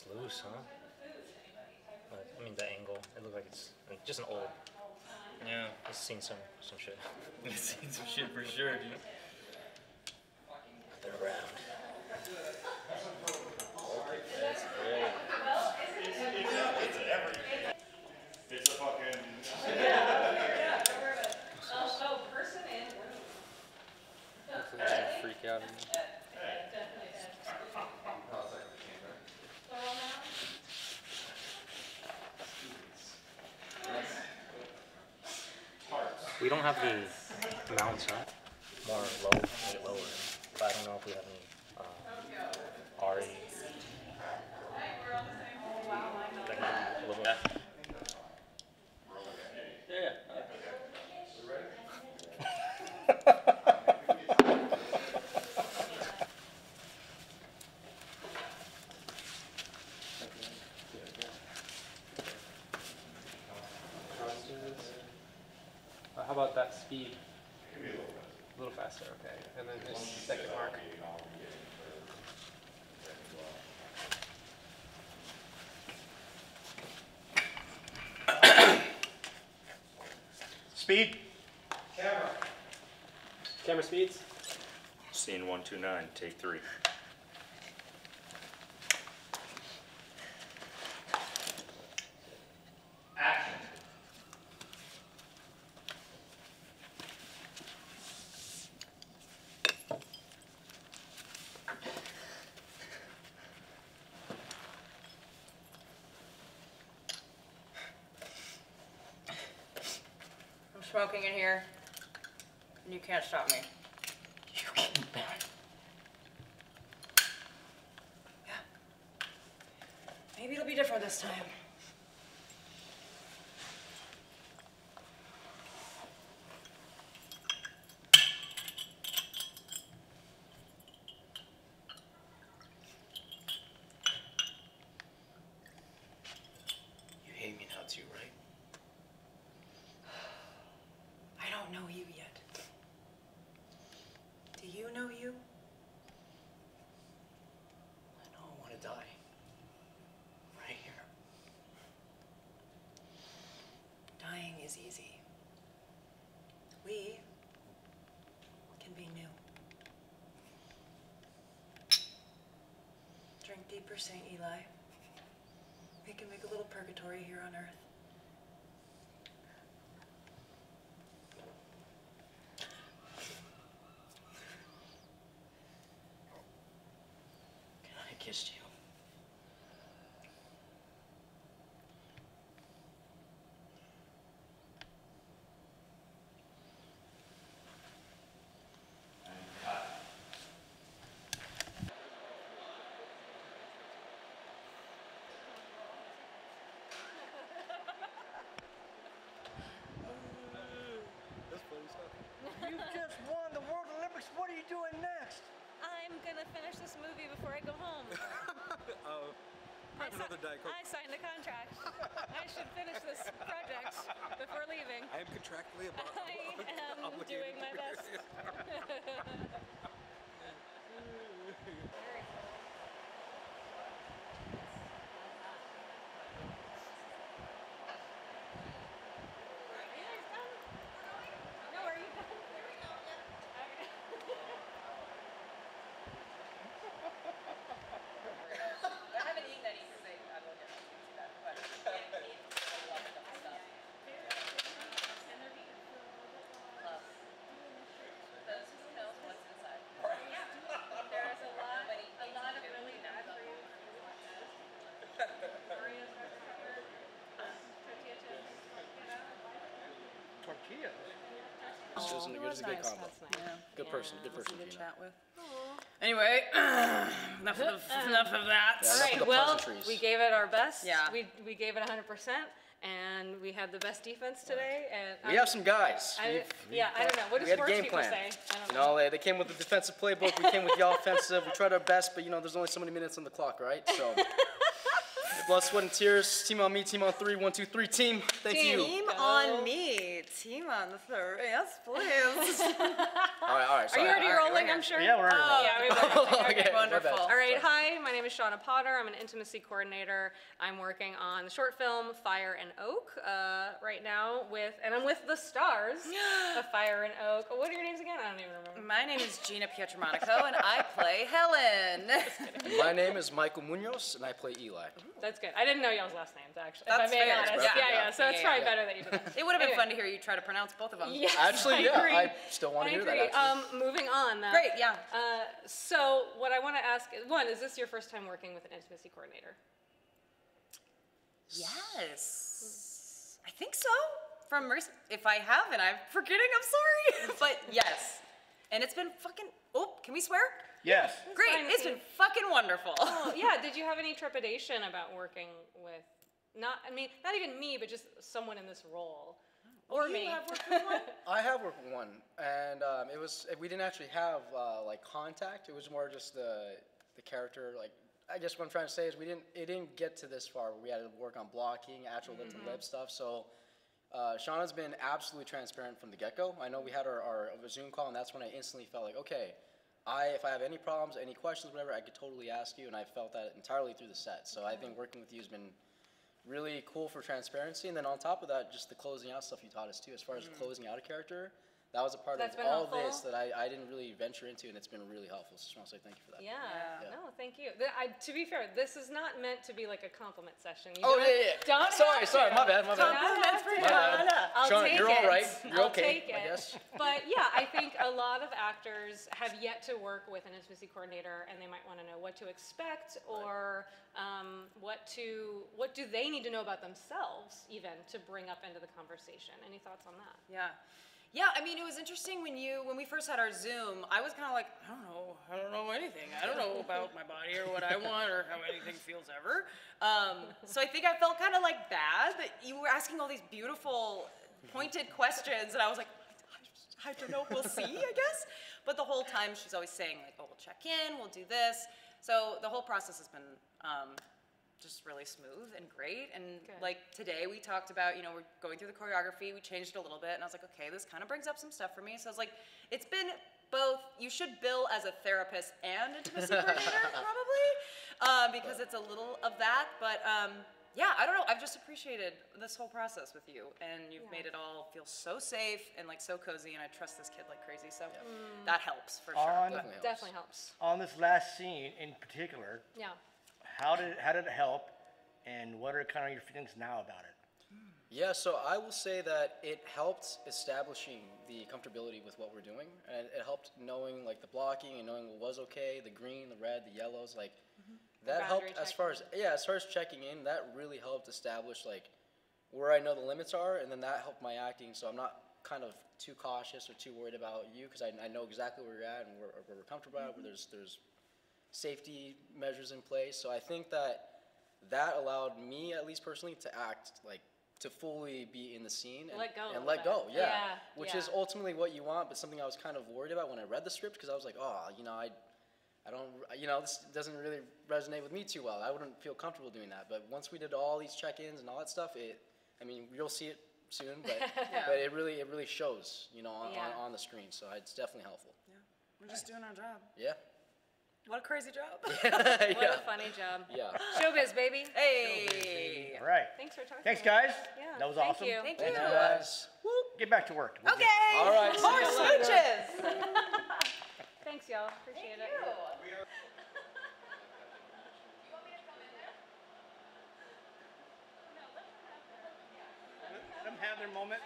it's loose, huh? But, I mean, the angle. It looks like it's just an old. Yeah. It's seen some some shit. It's seen some shit for sure, dude. Been around. That's great. It's a fucking. Oh, person in. Hopefully it doesn't freak out. on me. We don't have any mounts, huh? More low, make it lower. But I don't know if we have any uh, RE. That can be a little bit. Yeah. Uh, how about that speed? A little faster, okay. And then his second mark. Speed. Camera. Camera speeds. Scene 129, take three. easy. We can be new. Drink deeper, St. Eli. We can make a little purgatory here on earth. What are you doing next? I'm gonna finish this movie before I go home. Oh, I, have another Diet Coke. I signed a contract. I should finish this project before leaving. I am contractually about. I am doing my best. No, are you done? I haven't eaten any because I, I will get into that, but can't eat a lot of stuff. Love. Those who knows what's inside. Yeah, there's a lot, a lot of really bad for you. Oreos, dark chocolate, tortilla chips, you know? Tortillas. Susan, you're just a good combo. Good person, good person, Good Gina. chat with. Anyway, enough of enough of that. Yeah, All enough of right, the well, pleasantries. we gave it our best. Yeah. We, we gave it 100%, and we had the best defense today. And We have some guys. I, We've- yeah, I don't know. What we had a sports game people plan. say? I don't You know, they, they came with the defensive playbook. We came with the offensive. We tried our best, but you know, there's only so many minutes on the clock, right? So, blood, sweat, and tears. Team on me. Team on three. One, two, three. Team. Thank you. Team on me. Team on the third. Yes, please. All right, all right. Are you already All right, rolling, I'm sure? Yeah, we're already Oh, rolling. Yeah, we're rolling. Okay, wonderful. bad. All right, hi, my name is Shauna Potter. I'm an intimacy coordinator. I'm working on the short film Fire and Oak uh, right now with, and I'm with the stars of Fire and Oak. What are your names again? I don't even remember. My name is Gina Pietromonaco, and I play Helen. My name is Michael Munoz, and I play Eli. That's good. I didn't know y'all's last names, actually, That's if I'm being fair. honest. Yeah. Yeah, yeah, so Yeah, it's yeah, probably yeah. better that you did that. It would have been Anyway. fun to hear you try to pronounce both of them. Yes, Actually, I yeah, agree. I still want to I hear that. agree. Actually. Um, moving on. Though. Great, yeah. Uh, so what I want to ask, is, one, is this your first time working with an intimacy coordinator? Yes. I think so. From rec- if I haven't, I'm forgetting. I'm sorry, but yes. And it's been fucking. Oh, can we swear? Yes. Great. fine, It's Steve. been fucking wonderful. Oh, yeah. Did you have any trepidation about working with, not, I mean, not even me, but just someone in this role? Or You me? have worked with one? I have worked with one, and um, it was we didn't actually have uh, like contact. It was more just the the character. Like I guess what I'm trying to say is we didn't it didn't get to this far. where We had to work on blocking, actual lip to lip stuff. So uh, Shauna's been absolutely transparent from the get go. I know we had our, our Zoom call, and that's when I instantly felt like, okay, I if I have any problems, any questions, whatever, I could totally ask you, and I felt that entirely through the set. So I think working with you has been really cool for transparency. And then on top of that, just the closing out stuff you taught us too, as far as mm. closing out a character. That was a part That's of all helpful? this that I, I didn't really venture into, and it's been really helpful. So I just want to say thank you for that. Yeah. Yeah. No, thank you. The- I, to be fair, this is not meant to be like a compliment session. You Oh, don't, yeah, yeah. Don't Sorry, sorry, to. my bad, my bad. Don't have to. My bad. I'll Shauna, take you're it. all right. You're I'll okay, take I it. guess. But yeah, I think a lot of actors have yet to work with an intimacy coordinator, and they might want to know what to expect or um, what to what do they need to know about themselves even to bring up into the conversation. Any thoughts on that? Yeah. Yeah, I mean, it was interesting when you when we first had our Zoom. I was kind of like, I don't know, I don't know anything. I don't know about my body or what I want or how anything feels ever. Um, so I think I felt kind of like bad that you were asking all these beautiful, pointed questions, and I was like, I don't know, we'll see, I guess. But the whole time she's always saying like, oh, we'll check in, we'll do this. So the whole process has been um, just really smooth and great. And like today we talked about, you know, we're going through the choreography, we changed it a little bit, and I was like, okay, this kind of brings up some stuff for me. So I was like, it's been both, you should bill as a therapist and intimacy coordinator, probably, uh, because it's a little of that. But um, yeah, I don't know, I've just appreciated this whole process with you, and you've made it all feel so safe and like so cozy, and I trust this kid like crazy, so that helps for sure. On, Definitely helps. on this last scene in particular, Yeah. How did, how did it help? And what are kind of your feelings now about it? Yeah, so I will say that it helped establishing the comfortability with what we're doing, and it helped knowing like the blocking and knowing what was okay, the green, the red, the yellows, like that helped Boundary as far as yeah, as far as checking in. That really helped establish like where I know the limits are, and then that helped my acting, so I'm not kind of too cautious or too worried about you because I, I know exactly where you're at and where, where we're comfortable at, where there's there's safety measures in place. So I think that that allowed me, at least personally, to act like to fully be in the scene and Let go and let go. Yeah, Yeah, which yeah. is ultimately what you want, but something I was kind of worried about when I read the script because I was like, oh, you know, I. I don't, you know, this doesn't really resonate with me too well. I wouldn't feel comfortable doing that. But once we did all these check-ins and all that stuff, it, I mean, you'll see it soon, but, Yeah. but it really, it really shows, you know, on, Yeah. on, on the screen. So it's definitely helpful. Yeah, we're just doing our job. Yeah. What a crazy job. What a funny job. Yeah. Showbiz, baby. Hey. All right. Thanks for talking. Thanks, guys. Yeah. That was thank awesome. You. Thank Thank you. you, guys. Get back to work. We'll Okay. get- All right, More you smooches. Thanks, y'all. Appreciate it. Let them have their moment.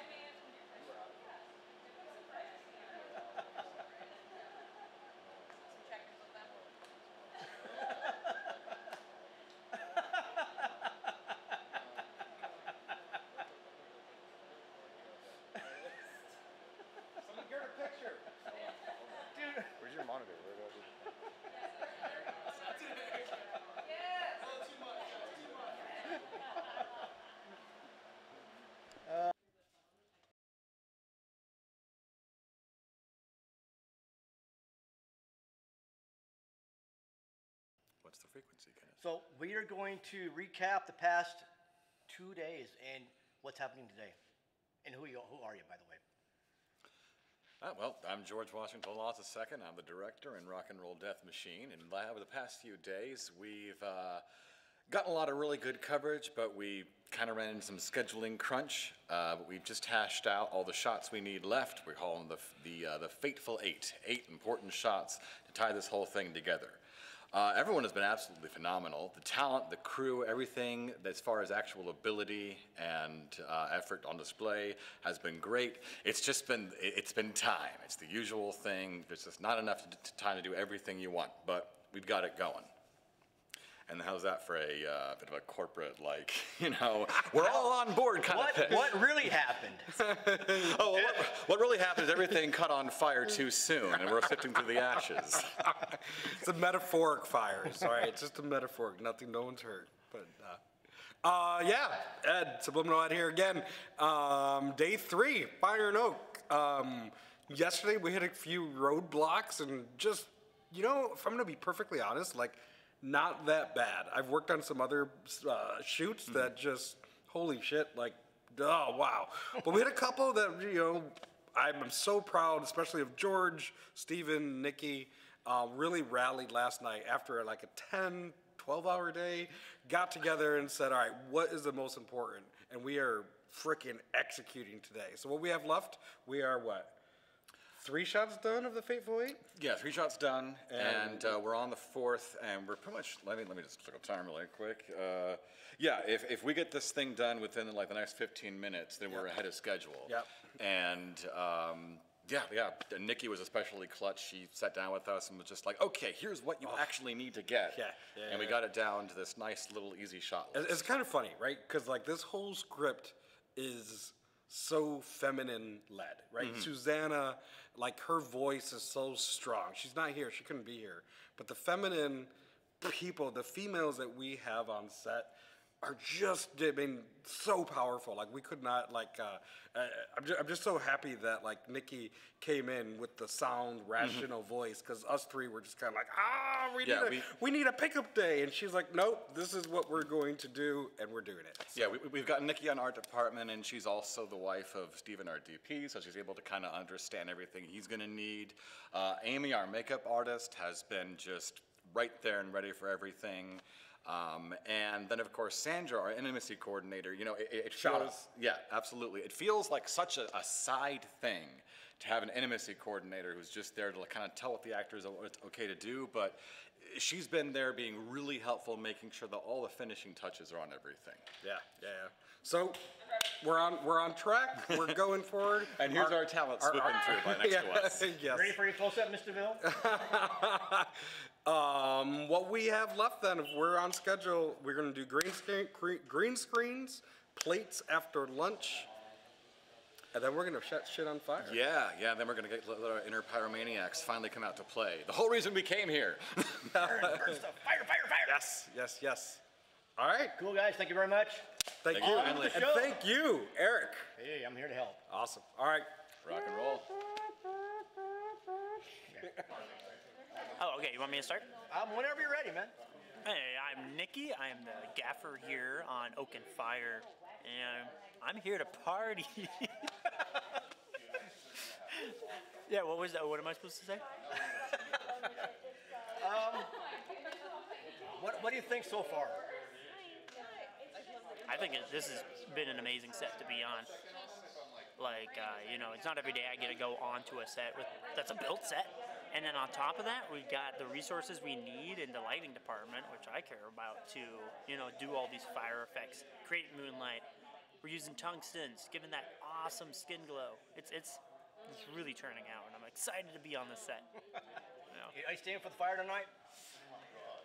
What's the frequency, Kenneth? So we are going to recap the past two days and what's happening today. And who you, who are you, by the way? Ah, well, I'm George Washington Laws II. I'm the director in Rock and Roll Death Machine. And over the past few days, we've uh, gotten a lot of really good coverage, but we kind of ran into some scheduling crunch. Uh, but we've just hashed out all the shots we need left. We call them the, the, uh, the Fateful Eight, eight important shots to tie this whole thing together. Uh, everyone has been absolutely phenomenal. The talent, the crew, everything as far as actual ability and uh, effort on display has been great. It's just been, it- it's been time. It's the usual thing. There's just not enough time to do everything you want, but we've got it going. And how's that for a uh, bit of a corporate, like, you know, we're all on board kind What, of thing? what really happened? oh, well, what, what really happened is everything caught on fire too soon, and we're sifting through the ashes. It's a metaphoric fire. Sorry, it's just a metaphoric. Nothing, no one's hurt. But uh, uh, yeah, Ed Subliminal Ed here again. Um, day three, Fire and Oak. Um, yesterday we hit a few roadblocks and just, you know, if I'm gonna be perfectly honest, like not that bad. I've worked on some other uh, shoots that just, holy shit, like, oh wow. But we had a couple that you know I'm so proud, especially of George, Stephen, Nikki, uh, really rallied last night after like a 10, 12 hour day, got together and said, all right, what is the most important? And we are freaking executing today. So what we have left, we are what? Three shots done of the Fateful Eight? Yeah, three shots done, And- and uh, we're on the fourth, and we're pretty much. Let me let me just look at time really quick. Uh, yeah, if, if we get this thing done within like the next 15 minutes, then we're ahead of schedule. Yep. And um, yeah, yeah. and Nikki was especially clutch. She sat down with us and was just like, "Okay, here's what you actually need to get." Yeah, yeah, and we yeah. got it down to this nice little easy shot list. It's, kind of funny, right? Because like this whole script is so feminine led, right? Mhm. Susanna, like her voice is so strong. She's not here; she couldn't be here. But the feminine people, the females that we have on set, are just, I mean, so powerful. Like we could not, like, uh, uh, I'm, just, I'm just so happy that like Nikki came in with the sound, rational voice, because us three were just kind of like, ah, we Yeah, need a, we- we need a pickup day, and she's like, nope, this is what we're going to do, and we're doing it. Yeah, we, we've got Nikki on art department, and she's also the wife of Stephen, our DP, so she's able to kind of understand everything he's going to need. Uh, Amy, our makeup artist, has been just right there and ready for everything. Um, and then, of course, Sandra, our intimacy coordinator. You know, it, it Shout feels yeah, absolutely. It feels like such a, a side thing to have an intimacy coordinator who's just there to kind of tell what the actors are what's okay to do, but she's been there being really helpful, making sure that all the finishing touches are on everything. Yeah, yeah, yeah. So we're on we're on track. We're going forward. And here's our talent swooping through by next to us. yes. Ready for your close-up, Mr. Bill? Um, what we have left then, if we're on schedule, we're gonna do green screen, green, green screens, plates after lunch, and then we're gonna set shit on fire. Yeah, yeah. Then we're gonna get let our inner pyromaniacs finally come out to play. The whole reason we came here. Fire, fire, fire! Yes, yes, yes. All right. Cool, guys. Thank you very much. Thank, Thank you. you And thank you, Erik. Hey, I'm here to help. Awesome. All right. Rock and roll. Oh, okay. You want me to start? Um, whenever you're ready, man. Hey, I'm Nikki. I am the gaffer here on Oak and Fire, and I'm here to party. yeah. What was that? What am I supposed to say? Um, what, what do you think so far? I think it, this has been an amazing set to be on. Like, uh, you know, it's not every day I get to go onto a set with that's a built set. And then on top of that, we got the resources we need in the lighting department, which I care about to, you know, do all these fire effects, create moonlight. We're using tungstens, giving that awesome skin glow. It's it's it's really turning out, and I'm excited to be on the set. You know. Are you staying for the fire tonight?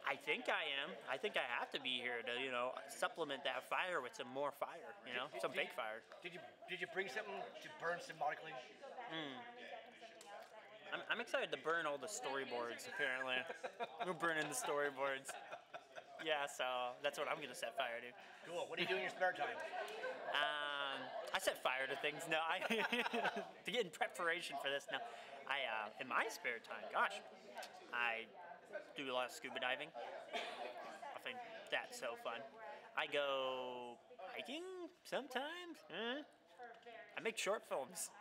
I think I am. I think I have to be here to, you know, supplement that fire with some more fire, you know, some fake fire. Did you did you bring something to burn symbolically? Mm. I'm, I'm excited to burn all the storyboards, apparently. We're burning the storyboards. Yeah, so that's what I'm going to set fire to. Cool. What do you do in your spare time? Um, I set fire to things. No, I to get in preparation for this. No, I uh, in my spare time, gosh, I do a lot of scuba diving. I think that's so fun. I go hiking sometimes. I make short films.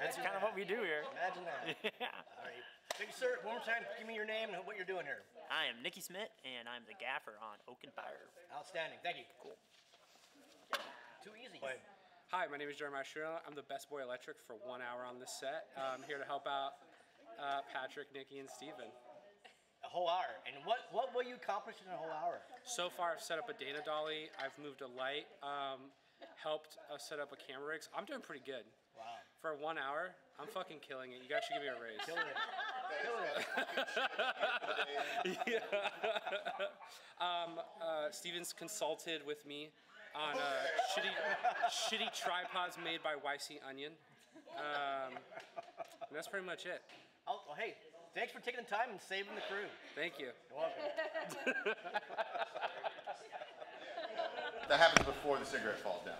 That's kind of what we do here. Imagine that. yeah. All right. Thank you, sir. One more time, give me your name and what you're doing here. I am Nikki Smith, and I'm the gaffer on Oak and Fire. Outstanding. Thank you. Cool. Too easy. Hi, my name is Jeremiah Shrino. I'm the best boy electric for one hour on this set. I'm here to help out uh, Patrick, Nikki, and Steven. A whole hour. And what what will you accomplish in a whole hour? So far, I've set up a data dolly. I've moved a light. Um, helped uh, set up a camera rig. So I'm doing pretty good. Wow. For one hour, I'm fucking killing it. You guys should give me a raise. Killing it. Killing it. yeah. um, uh, Steven's consulted with me on uh, shitty, shitty tripods made by YC Onion. Um, and that's pretty much it. Oh, well, hey, thanks for taking the time and saving the crew. Thank you. You're welcome. That happens before the cigarette falls down.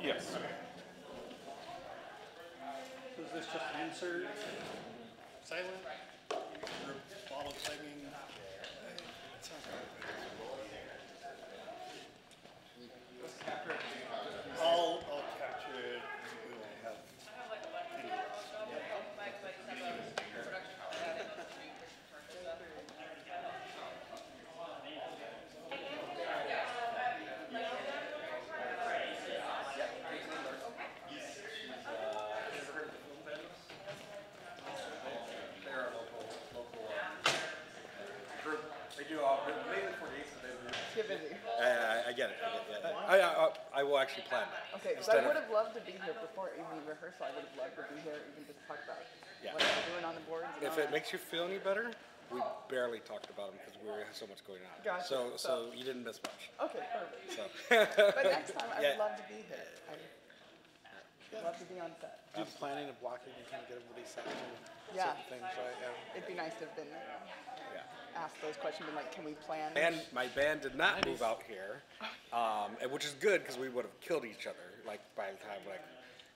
Yes. Okay. Is this just insert? Silent? Or follow timing? I'll, I'll capture it. We will have. They're a local, local uh, group. They do all, mainly for these. Get busy. I, I get it. I, get. I, I, I will actually plan that. Okay, because Instead I of- would have loved to be here before even rehearsal. I would have loved to be here, even just talk about Yeah. what I'm doing on the boards. And If all it that. makes you feel any better, we barely talked about them because we had so much going on. Gotcha. So, so So- you didn't miss much. Okay, perfect. So. but next time, I Yeah. would love to be here. I would love to be on set. Do the planning and blocking and kind of get everybody set to Yeah. certain things, right? Yeah. It'd be nice to have been there. Asked those questions, been like, can we plan? And my band did not move out here, um, and- which is good because we would have killed each other. Like by the time like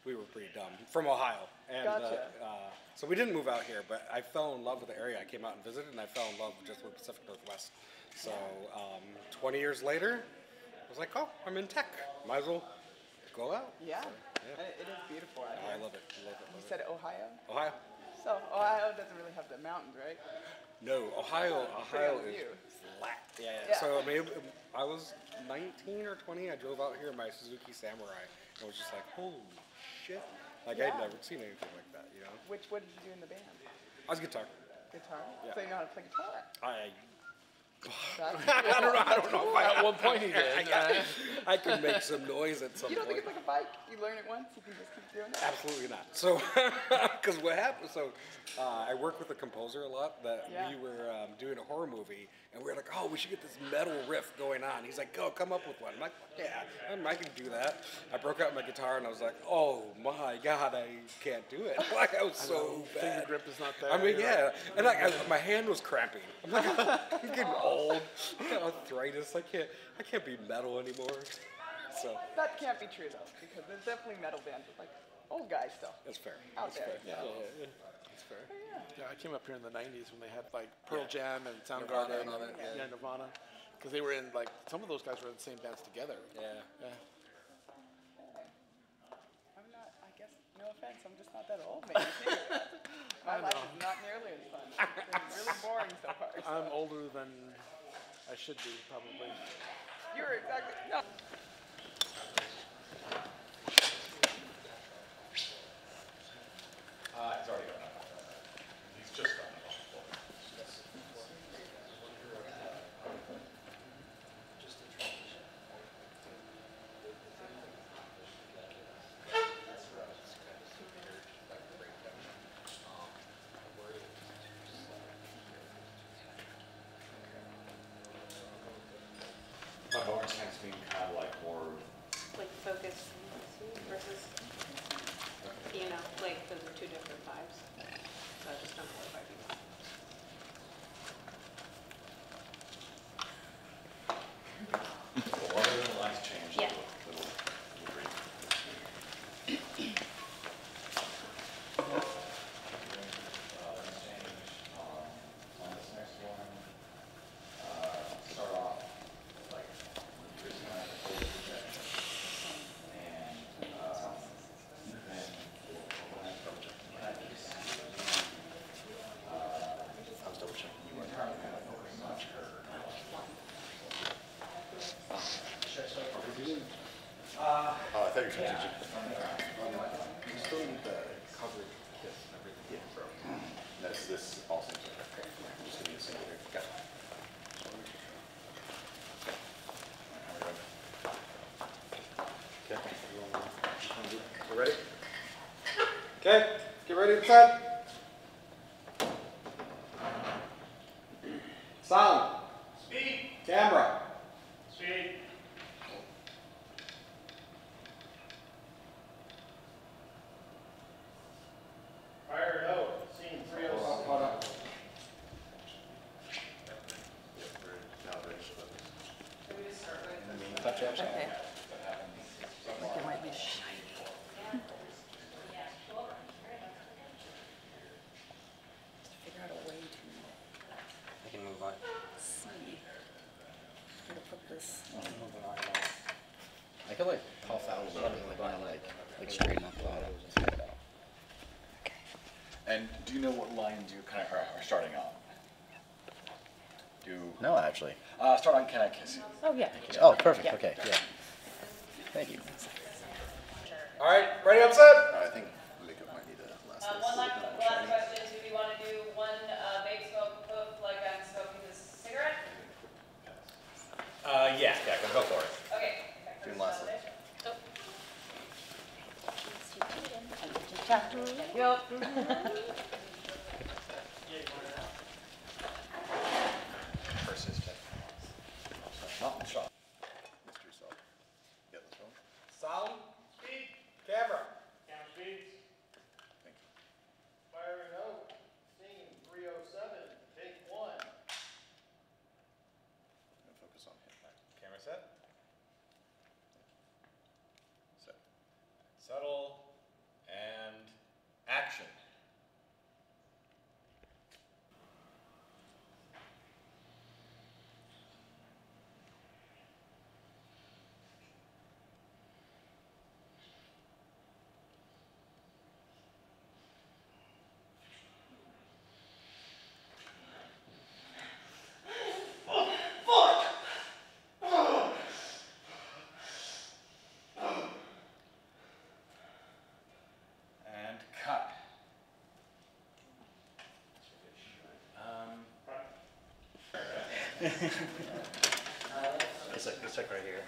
we were pretty dumb from Ohio, and Gotcha. uh, uh, so we didn't move out here. But I fell in love with the area. I came out and visited, and I fell in love just with Pacific Northwest. So um, 20 years later, I was like, oh, I'm in tech. Might as well go out. Yeah, So, yeah. It, it is beautiful out I love it. Love it. You said Ohio? Ohio. So Ohio doesn't really have the mountains, right? No, Ohio. Ohio is flat. Yeah, yeah. Yeah. So maybe I was 19 or 20. I drove out here in my Suzuki Samurai, and I was just like, holy shit! Like Yeah. I'd never seen anything like that. You know, Which what did you do in the band? I was guitar. guitar. Yeah. So you know how to play guitar. I. That's I don't know. I don't know if I At one point he did, I, right? I could make some noise at some You don't point. think it's like a bike? You learn it once, you can just keep doing it? Absolutely not. So, because what happened? So, uh, I work with a composer a lot. That Yeah. we were um, doing a horror movie, and we were like, "Oh, we should get this metal riff going on." He's like, "Go, come up with one." I'm like, "Yeah, um, I can do that." I broke out my guitar, and I was like, "Oh my god, I can't do it!" Like I was I so know, bad. finger grip is not there, I mean, yeah, right. and like I, my hand was cramping. I'm like, I'm getting old. I got arthritis. I can't. I can't be metal anymore. So That can't be true though, because there's definitely metal bands with like old guys still. that's fair. Out That's there. fair. Yeah, yeah, yeah. That's fair. Yeah, I came up here in the '90s when they had like Pearl Yeah. Jam and Soundgarden and all that, yeah. yeah, Nirvana, because they were in like some of those guys were in the same bands together. Yeah. Yeah. I'm not, I guess, no offense, I'm just not that old maybe. too. My I life know. is not nearly as fun. It's been really boring so far. so- I'm older than I should be probably. You're exactly, no. Uh, it's already gone up. He's just gone up. My bonus tends to be kind of like more Like focus versus, you know, like those are two different vibes. So I just don't know what vibe you want. Well, other than the lines changed. Yeah. it'll- it'll- it'll read. Uh, let's change, um, on this next one, uh, start off like, here's kind of the projection. And, um, then we'll, we'll have double check that piece. Uh, I was double checking you weren't kind of focusing on her. Uh, Oh, I thought you still need the coverage kit and everything. Yeah, bro. That's this also. Okay. I'm just gonna use single here. Got it. Okay. We're ready? Okay, get ready to set. Sound. Speed. Camera. Speed. Fire it out. Scene three oh Hold up. Touch action. Okay. Like it might be shiny. Figure out a way to I can move on. see. Where to put this. I could like puff out a little bit, like kind of like, like straighten up the bottom. And do you know what lines you kind of are, are starting on? Do No, actually. uh, start on Can I Kiss You? Oh, yeah. Oh, perfect, okay, yeah. Thank you. All right, ready, up, set. I think makeup might need a last. Um, one last, last question, do we wanna do one, uh, big smoke puff like I'm smoking this cigarette? Uh, yeah, yeah, go, go for it. Okay. Do the last one. First It's like, it's like right here.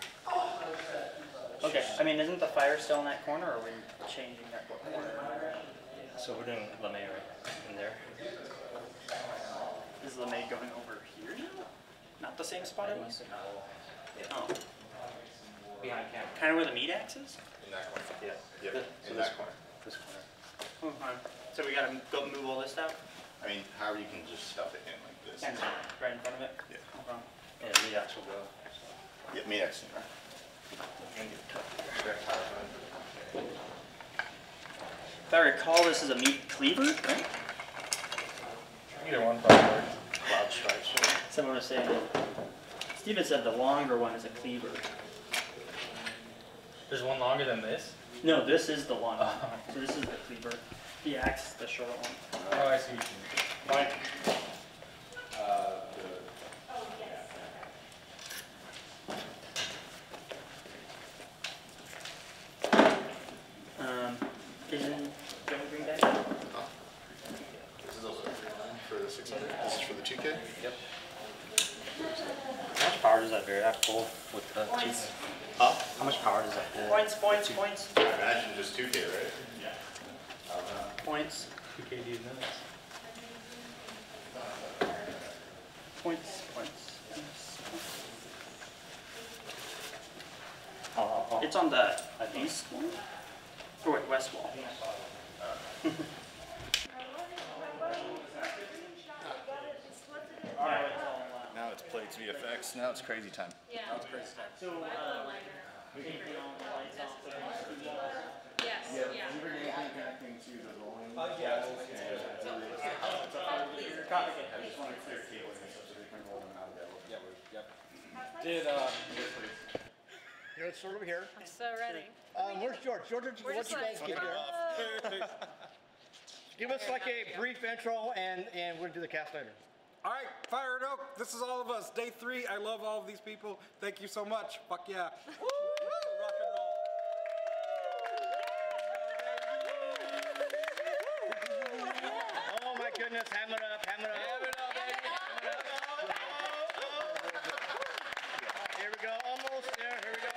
Okay, I mean, isn't the fire still in that corner, or are we changing that corner? So we're doing LeMay right in there. Is LeMay going over here now? Not the same spot it was? Oh. Behind camera. Kind of where the meat axe is? In that corner. Yeah. Yep, This- in so that this- corner. This corner. Oh, okay. So we gotta go move all this stuff? I mean, however you can just stuff it in like this. And right in front of it? Yeah. Okay. And meat will go. Yeah, me next, right? If I recall, this is a meat cleaver, right? Either one probably works. Cloud stripes. Someone was saying that, Steven said the longer one is a cleaver. There's one longer than this? No, this is the long oh. one. So this is the cleaver. The axe is the short one. Oh, I see what you mean. Mike? Uh, Um, isn't, don't we bring that? This is also for the six hundred, this is for the two K? Yep. How much power does that very have pull with the two? Huh? How much power does that pull? Points, points, points. I imagine just two K, right? Yeah. Points. Two KD minutes. Points, points. Oh, It's on the east wall? Or wait, west wall? Now it's plates VFX, now it's crazy time. Yeah. Now it's crazy time. So, uh, we can turn all the lights off for the next two walls? Yes, yeah. connecting to the rolling. Oh, yeah. walls and to the- I just want to clear cabling and stuff so they can roll them out of there. Yeah, yep. Did, uh, You know, it's sort of here. I'm so ready. Um, where's George? George, why We're don't you guys like, get here? Give us like a brief intro and, and we'll do the cast later. All right, Fire and Oak, this is all of us. Day three. I love all of these people. Thank you so much. Fuck yeah. Oh my goodness, ham it up, ham it up. Ham it up, baby. Here we go, almost there, here we go.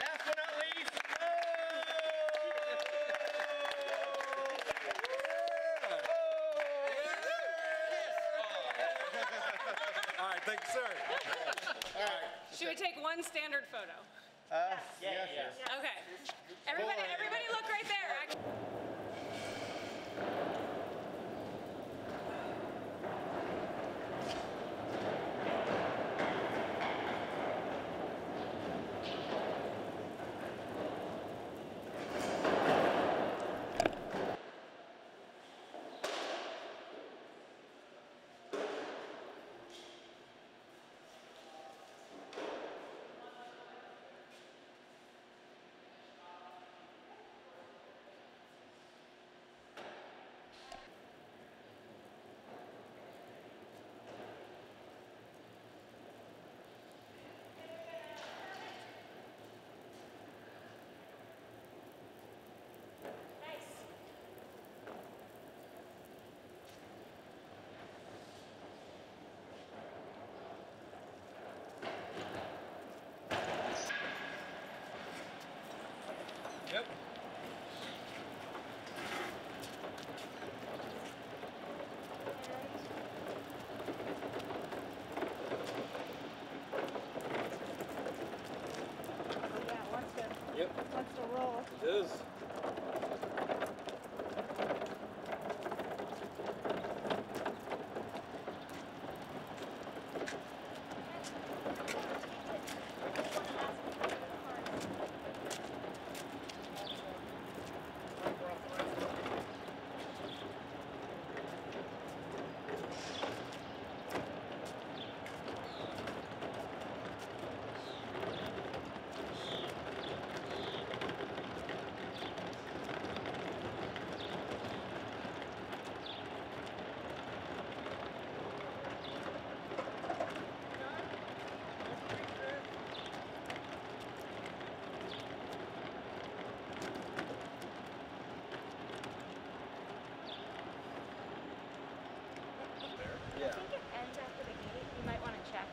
Last but not least, All right, thank you, sir. All right. Should we take one standard photo? Uh, Yeah, yes, yeah. yes. Okay. Everybody, everybody look right there. I- Yep. Yep. Wants to roll. It is. Yeah. I think it ends after the gate. You might want to check.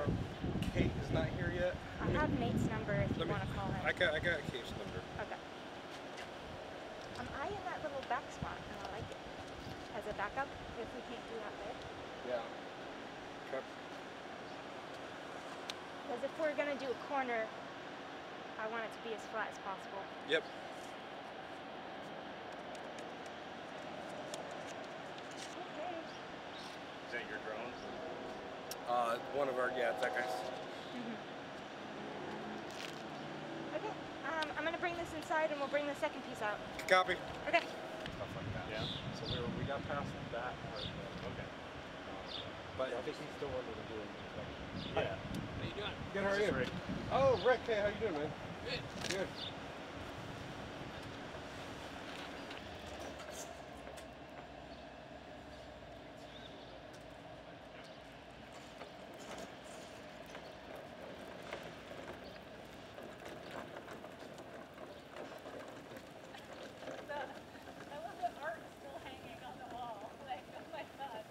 Um, Kate is not here yet. I have Nate's number if you Let me- want to call him. I got I got Kate's number. Okay. Am I'm eyeing that little back spot, and I like it. As a backup, if we can't do that there. Yeah. Okay. Because if we're gonna do a corner, I want it to be as flat as possible. Yep. Okay. Is that your drone? Uh, one of our yeah, it's that guy's. Okay. Um, I'm gonna bring this inside, and we'll bring the second piece out. Copy. Okay. Stuff like that. Yeah. So we were, we got past that part. Okay. But I think he still wanted to do an inspection. Yeah. How you doing? Good. How are you? Rick. Oh, Rick. Hey, how you doing, man? Good. Good. I love the art still hanging on the wall. Like, oh my god.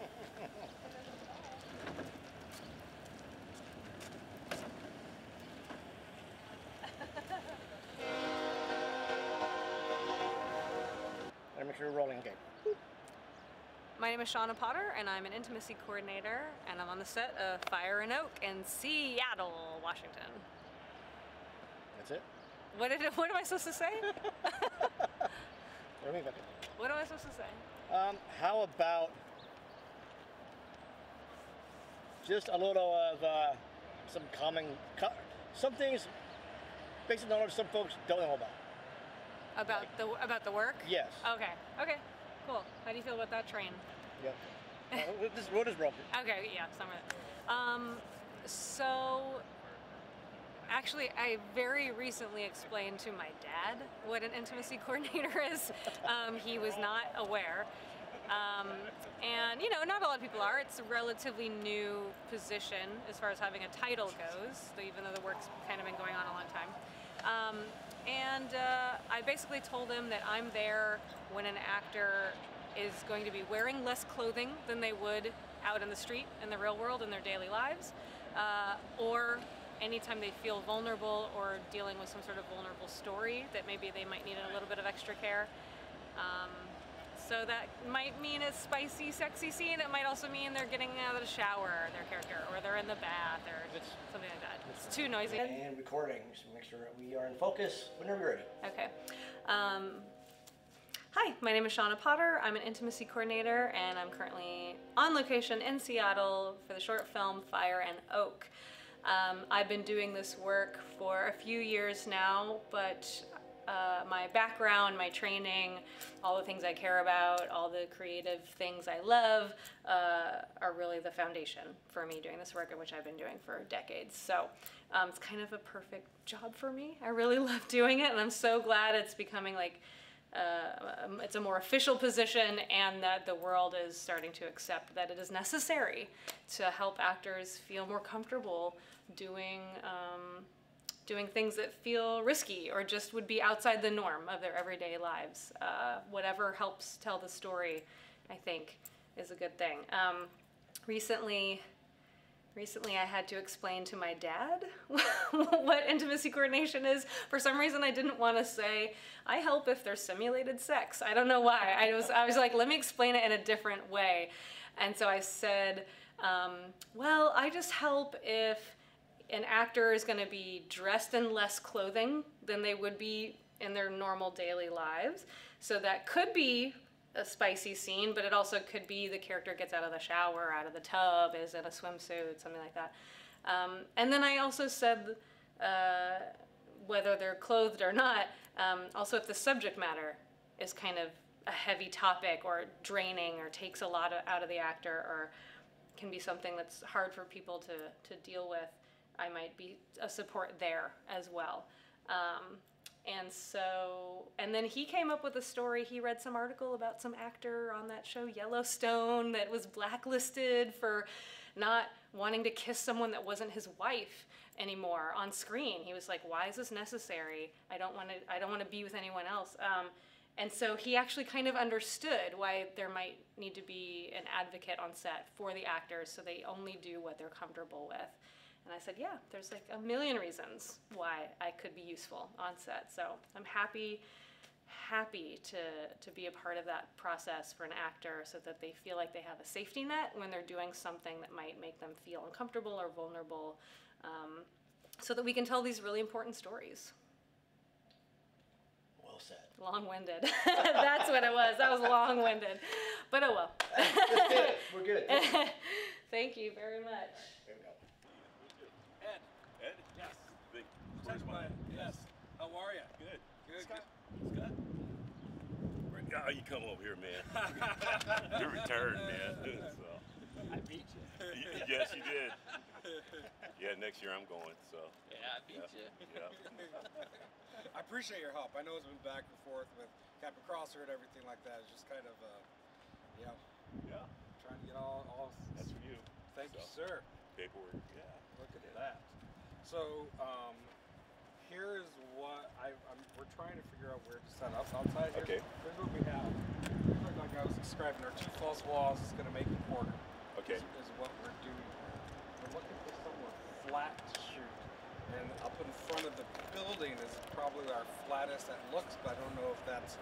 Gotta make sure we're rolling. My name is Shauna Potter, and I'm an intimacy coordinator, and I'm on the set of Fire and Oak in Seattle, Washington. That's it. What did what am I supposed to say? What am I supposed to say? Um, how about just a little of uh, some common, co- some things, basic knowledge some folks don't know about. About the about the work? Yes. Okay. Okay. Cool. How do you feel about that train? Yep. Uh, just, we'll just roll. Okay, yeah, some of that. Um, so, actually, I very recently explained to my dad what an intimacy coordinator is. Um, he was not aware. Um, and, you know, not a lot of people are. It's a relatively new position as far as having a title goes, even though the work's kind of been going on a long time. Um, and uh, I basically told him that I'm there when an actor is going to be wearing less clothing than they would out in the street in the real world in their daily lives, uh, or anytime they feel vulnerable or dealing with some sort of vulnerable story that maybe they might need a little bit of extra care. Um, so that might mean a spicy, sexy scene. It might also mean they're getting out of the shower, their character, or they're in the bath, or something like that. It's too noisy. And recording, so make sure we are in focus whenever you're ready. Okay. Um, hi, my name is Shauna Potter. I'm an intimacy coordinator, and I'm currently on location in Seattle for the short film Fire and Oak. Um, I've been doing this work for a few years now, but uh, my background, my training, all the things I care about, all the creative things I love uh, are really the foundation for me doing this work, which I've been doing for decades. So um, it's kind of a perfect job for me. I really love doing it, and I'm so glad it's becoming like uh, um, it's a more official position, and that the world is starting to accept that it is necessary to help actors feel more comfortable doing um, doing things that feel risky or just would be outside the norm of their everyday lives. Uh, whatever helps tell the story, I think, is a good thing. Um, recently, recently I had to explain to my dad what intimacy coordination is. For some reason, I didn't want to say I help if there's simulated sex. I don't know why. I was I was like, let me explain it in a different way, and so I said, um, well, I just help if an actor is going to be dressed in less clothing than they would be in their normal daily lives. So that could be a spicy scene, but it also could be the character gets out of the shower, out of the tub, is in a swimsuit, something like that. Um, and then I also said uh, whether they're clothed or not, um, also if the subject matter is kind of a heavy topic or draining or takes a lot of, out of the actor or can be something that's hard for people to, to deal with. I might be a support there as well. Um, and so, and then he came up with a story. He read some article about some actor on that show Yellowstone that was blacklisted for not wanting to kiss someone that wasn't his wife anymore on screen. He was like, "Why is this necessary? I don't want to. I don't want to be with anyone else." Um, And so he actually kind of understood why there might need to be an advocate on set for the actors so they only do what they're comfortable with. And I said, yeah, there's like a million reasons why I could be useful on set. So I'm happy, happy to, to be a part of that process for an actor so that they feel like they have a safety net when they're doing something that might make them feel uncomfortable or vulnerable um, so that we can tell these really important stories. Well said. Long-winded. That's what it was. That was long-winded. But oh well. We're good. Thank you very much. Ed. Ed? Yes. Big. Where's my? Yes. How are you? Good. Good. Scott. Scott. Oh, you come over here, man. You're returned, man. So. I beat you. Yes, you did. Yeah, next year I'm going. So. Yeah, I beat you. Yeah. I appreciate your help. I know it's been back and forth with Captain Crosser and everything like that. It's just kind of, uh, you know, Yeah. trying to get all. all That's for you. Thank you, sir. Paperwork. Yeah. Look at that. So, um, here is what I, I'm, we're trying to figure out where to set up outside here. Okay. Here's what we have. Here's what, like I was describing, our two false walls is going to make a corner. Okay. Is, is what we're doing. We're looking for somewhere flat to shoot. And up in front of the building is probably our flattest that looks, but I don't know if that's,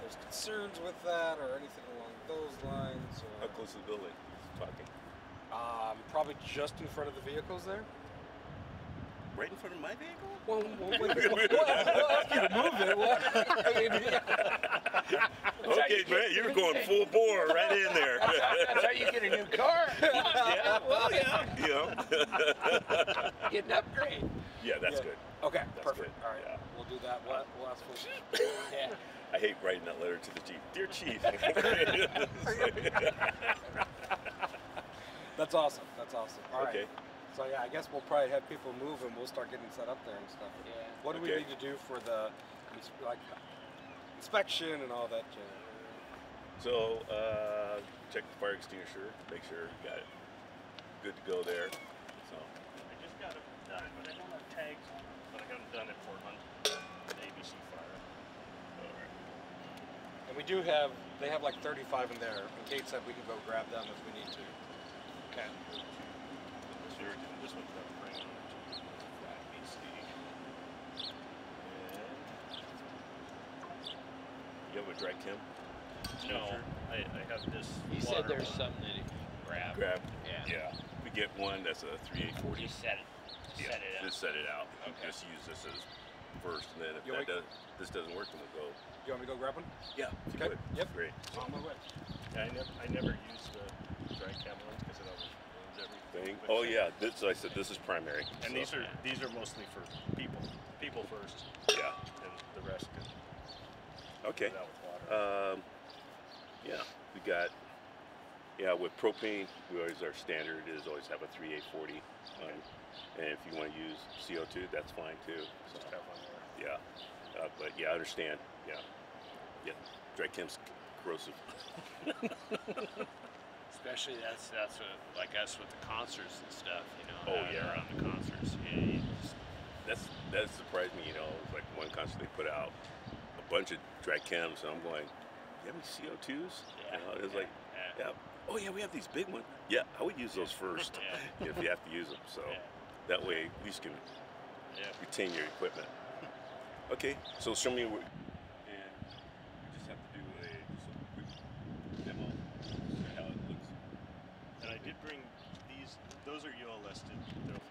there's concerns with that or anything along those lines. Or, How close to the building? Talking. um, probably just in front of the vehicles there. Right in front of my vehicle? Well, well, wait? We'll ask you to move it. What? I mean, Okay, man, you're going full bore right in there. That's how you get a new car. yeah, well, yeah, you know. Get an upgrade. Yeah, that's Yeah. good. Okay, That's perfect. good. All right, Yeah. we'll do that. We'll, we'll ask for. Yeah. I hate writing that letter to the chief. Dear chief. That's awesome. That's awesome. All right. Okay. So yeah, I guess we'll probably have people move and we'll start getting set up there and stuff. Yeah. What do we need to do for the like inspection and all that? so, uh, check the fire extinguisher, make sure you got it good to go there. So, I just got them done, but I don't have tags on them. But I got them done at Portland, the ABC fire. And we do have they have like 35 in there. And Kate said we can go grab them if we need to. Okay. This one's got a frame on it. too. Flat BC. you have a dry chem? No, I, I have this. He said water there's one. something that he can grab. Grab. Yeah. Yeah. We get one that's a 3840. Just set it. Just yeah, set it up. Just set it out. Okay. Just use this as first, and then if You that want- does, this doesn't work, then we'll go. You want me to go grab one? Yeah. If Okay. Yep. Great. On my way. Yeah, I never, I never use the dry chem one because it always ruins everything. Thing. Oh yeah. This, I said this is primary. And so- these are these are mostly for people, people first, Yeah. and the rest can Okay. get out with water. Um, yeah, we got, yeah, with propane, we always, our standard is always have a 3840. Um, and if you want to use CO2, that's fine too. So, Just have one there. yeah. Uh, but yeah, I understand. Yeah. Yeah. Dry chem's corrosive. Especially that's that's what, like us with the concerts and stuff, you know. Oh, yeah. Around the concerts, yeah. Just, That's, that surprised me, you know, it was like one concert they put out a bunch of dry chems and I'm going, you have any CO2s? Yeah, You know, it was yeah, like, yeah. yeah. Oh yeah, we have these big ones. Yeah, I would use those first if you have to use them. So that way at least you can yeah. retain your equipment. Okay, so show me what. And we just have to do a just a quick demo, see how it looks. And I did bring these. Those are UL listed. They're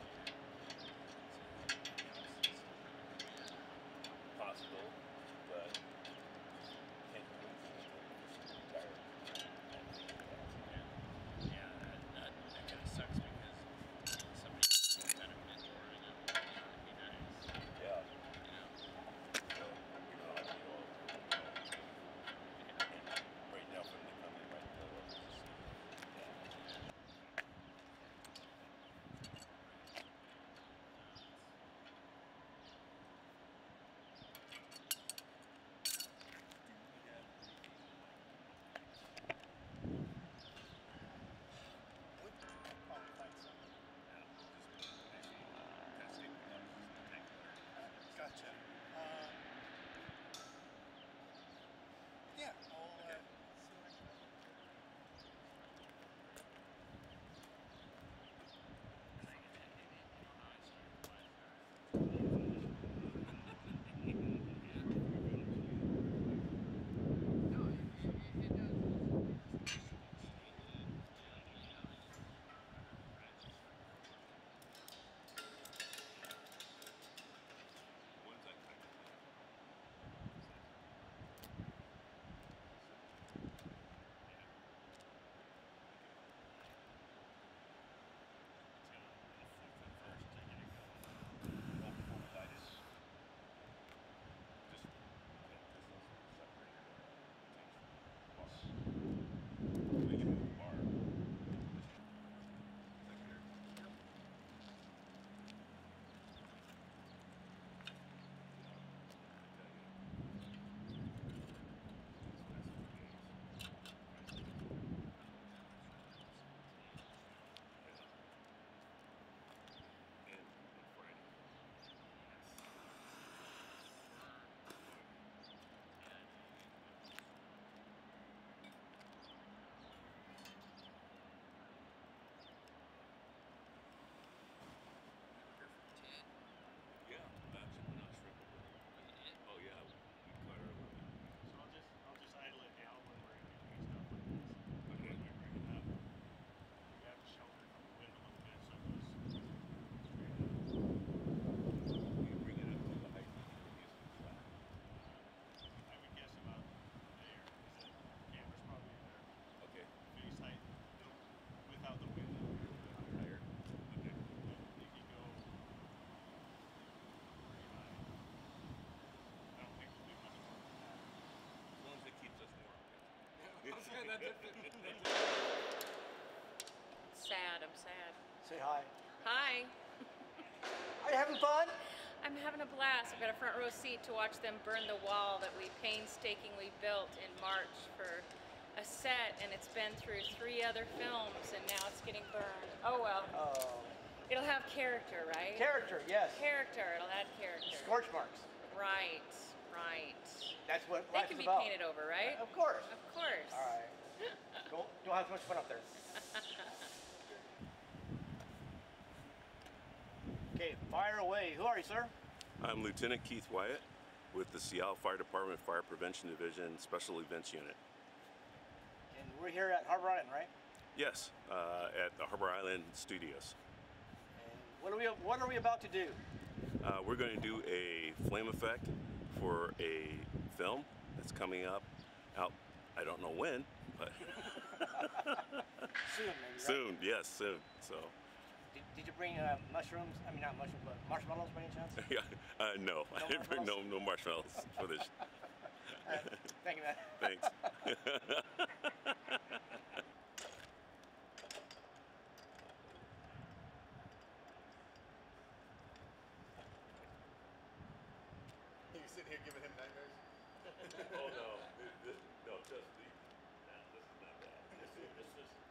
Sad, I'm sad. Say hi. Hi. Are you having fun? I'm having a blast. I've got a front row seat to watch them burn the wall that we painstakingly built in March for a set, and it's been through three other films, and now it's getting burned. Oh well. Oh. It'll have character, right? Character, yes. Character. It'll add character. Scorch marks. Right. Right. That's what They life's can be about. painted over, right? Of course. Of course. All right. Don't, don't have too much fun up there. Okay, fire away. Who are you, sir? I'm Lieutenant Keith Wyatt with the Seattle Fire Department Fire Prevention Division Special Events Unit. And we're here at Harbor Island, right? Yes, uh, at the Harbor Island Studios. What are we What are we about to do? Uh, we're going to do a flame effect for a film that's coming up out, I don't know when, but Soon, maybe. Right? soon, yes, soon. So, Did, did you bring uh, mushrooms? I mean, not mushrooms, but marshmallows by any chance? yeah, uh, no, I didn't bring no, no marshmallows for this. Right. Thank you, man. Thanks. You him nightmares? oh no, no, just the. this is not bad. This is, this is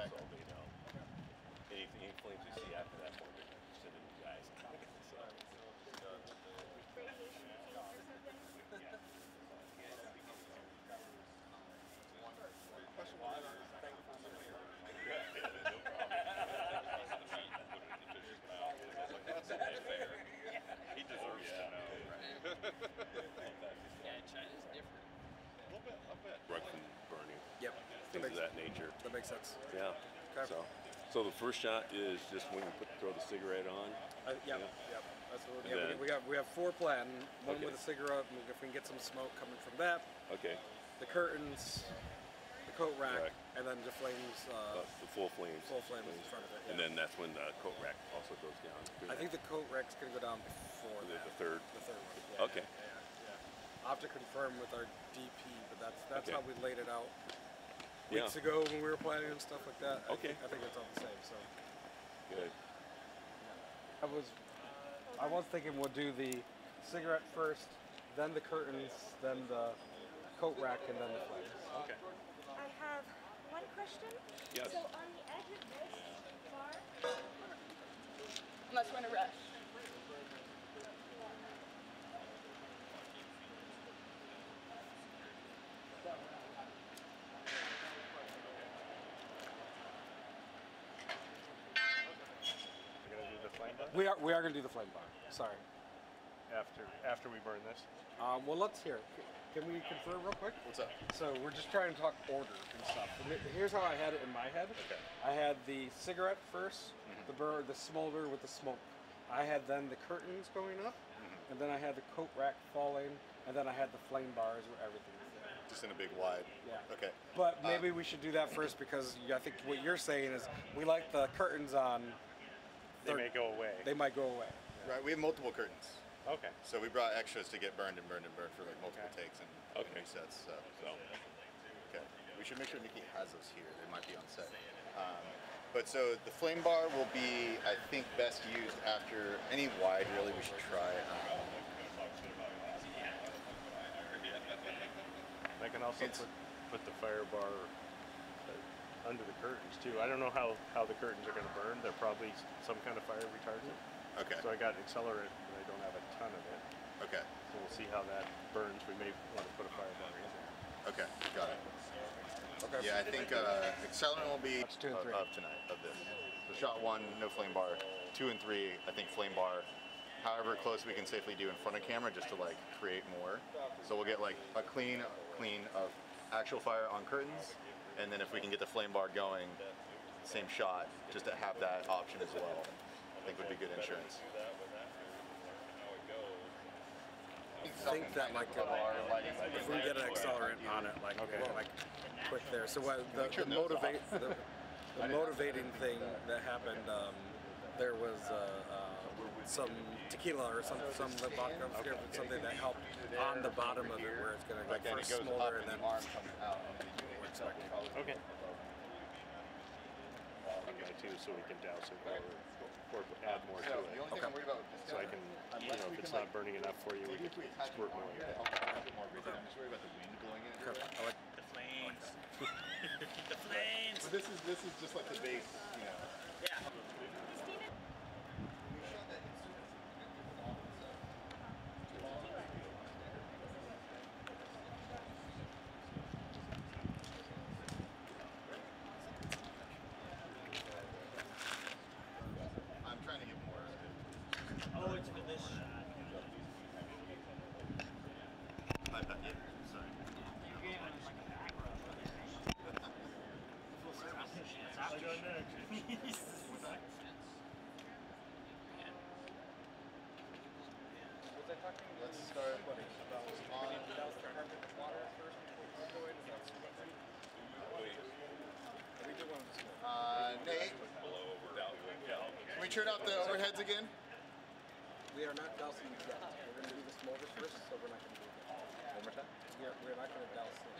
contact all day now. Any, any flames you see Things of that nature. That makes sense. Yeah. Okay. So, so the first shot is just when you put, throw the cigarette on. Uh, yep, yep. That's what yeah, then- we, we got. We have four planned. One Okay. with a cigarette, and if we can get some smoke coming from that, Okay. the curtains, the coat rack, Rack. and then the flames. Uh, Uh, the full flames. Full flames in front of it. And then that's when the coat rack also goes down. I think the coat rack's gonna go down before the, the third. The third one. Yeah, Okay. Yeah, yeah, yeah. I'll have to confirm with our DP, but that's that's Okay. how we laid it out Yeah. weeks ago when we were planning and stuff like that. I Okay. think, I think it's all the same. So Good. I was I was thinking we'll do the cigarette first, then the curtains, then the coat rack, and then the flames. Okay. I have one question. Yes. So on the edge of this bar, Unless we're in a rush. We're gonna do the flame bar We are we are gonna do the flame bar. Sorry. after after we burn this. Um, well, let's hear. it. Can we confirm real quick? What's up? So we're just trying to talk order and stuff. Here's how I had it in my head. Okay. I had the cigarette 1st Mm-hmm. the bur- the smolder with the smoke. I had then the curtains going up, Mm-hmm. and then I had the coat rack falling, and then I had the flame bars where everything was there. Just in a big wide. Yeah. Okay. But maybe we should do that first because I think what you're saying is we like the curtains on. They may go away. They might go away. Right. We have multiple curtains. Okay. So we brought extras to get burned and burned and burned for like multiple takes and Okay. resets. So. Okay. We should make sure Nikki has those here. They might be on set. Um, but so the flame bar will be, I think, best used after any wide. Really, we should try. Um, I can also put, put the fire bar under the curtains too. I don't know how, how the curtains are gonna burn. They're probably some kind of fire retardant. Okay. So I got accelerant, but I don't have a ton of it. Okay. So we'll see how that burns. We may want to put a fire bar in there. Okay, got it. Okay. Yeah, I think uh, accelerant will be two and of, of tonight of this. So shot one, no flame bar. Two and three, I think flame bar. However close we can safely do in front of camera, just to like create more. So we'll get like a clean, clean of actual fire on curtains, and then if we can get the flame bar going, same shot, just to have that option as well. I think would be good insurance. I think that like uh, if we get an accelerant on it, like okay. like quick there. So what the, the motivate the, the motivating thing that happened, um, there was uh, uh, some tequila or some some vodka, I something that helped on the bottom of it where it's gonna like first smolder and and then expecting. Okay. Okay, too, so we can douse it or, or add more to So it. with So I can, you know, if it's not burning enough for you, we can squirt more, rigid. I'm just worried about the wind blowing in. Okay, I like The flames. the flames. But this is this is just like the base, you know. Yeah. I'm trying to get more. Oh, it's for this shot. I, I, yeah, sorry. Let's start on. Uh, Nate, can we turn off the overheads again? We are not dousing yet. We're gonna do the smolder first, so we're not gonna do that. One more time. We're, we're not gonna douse it.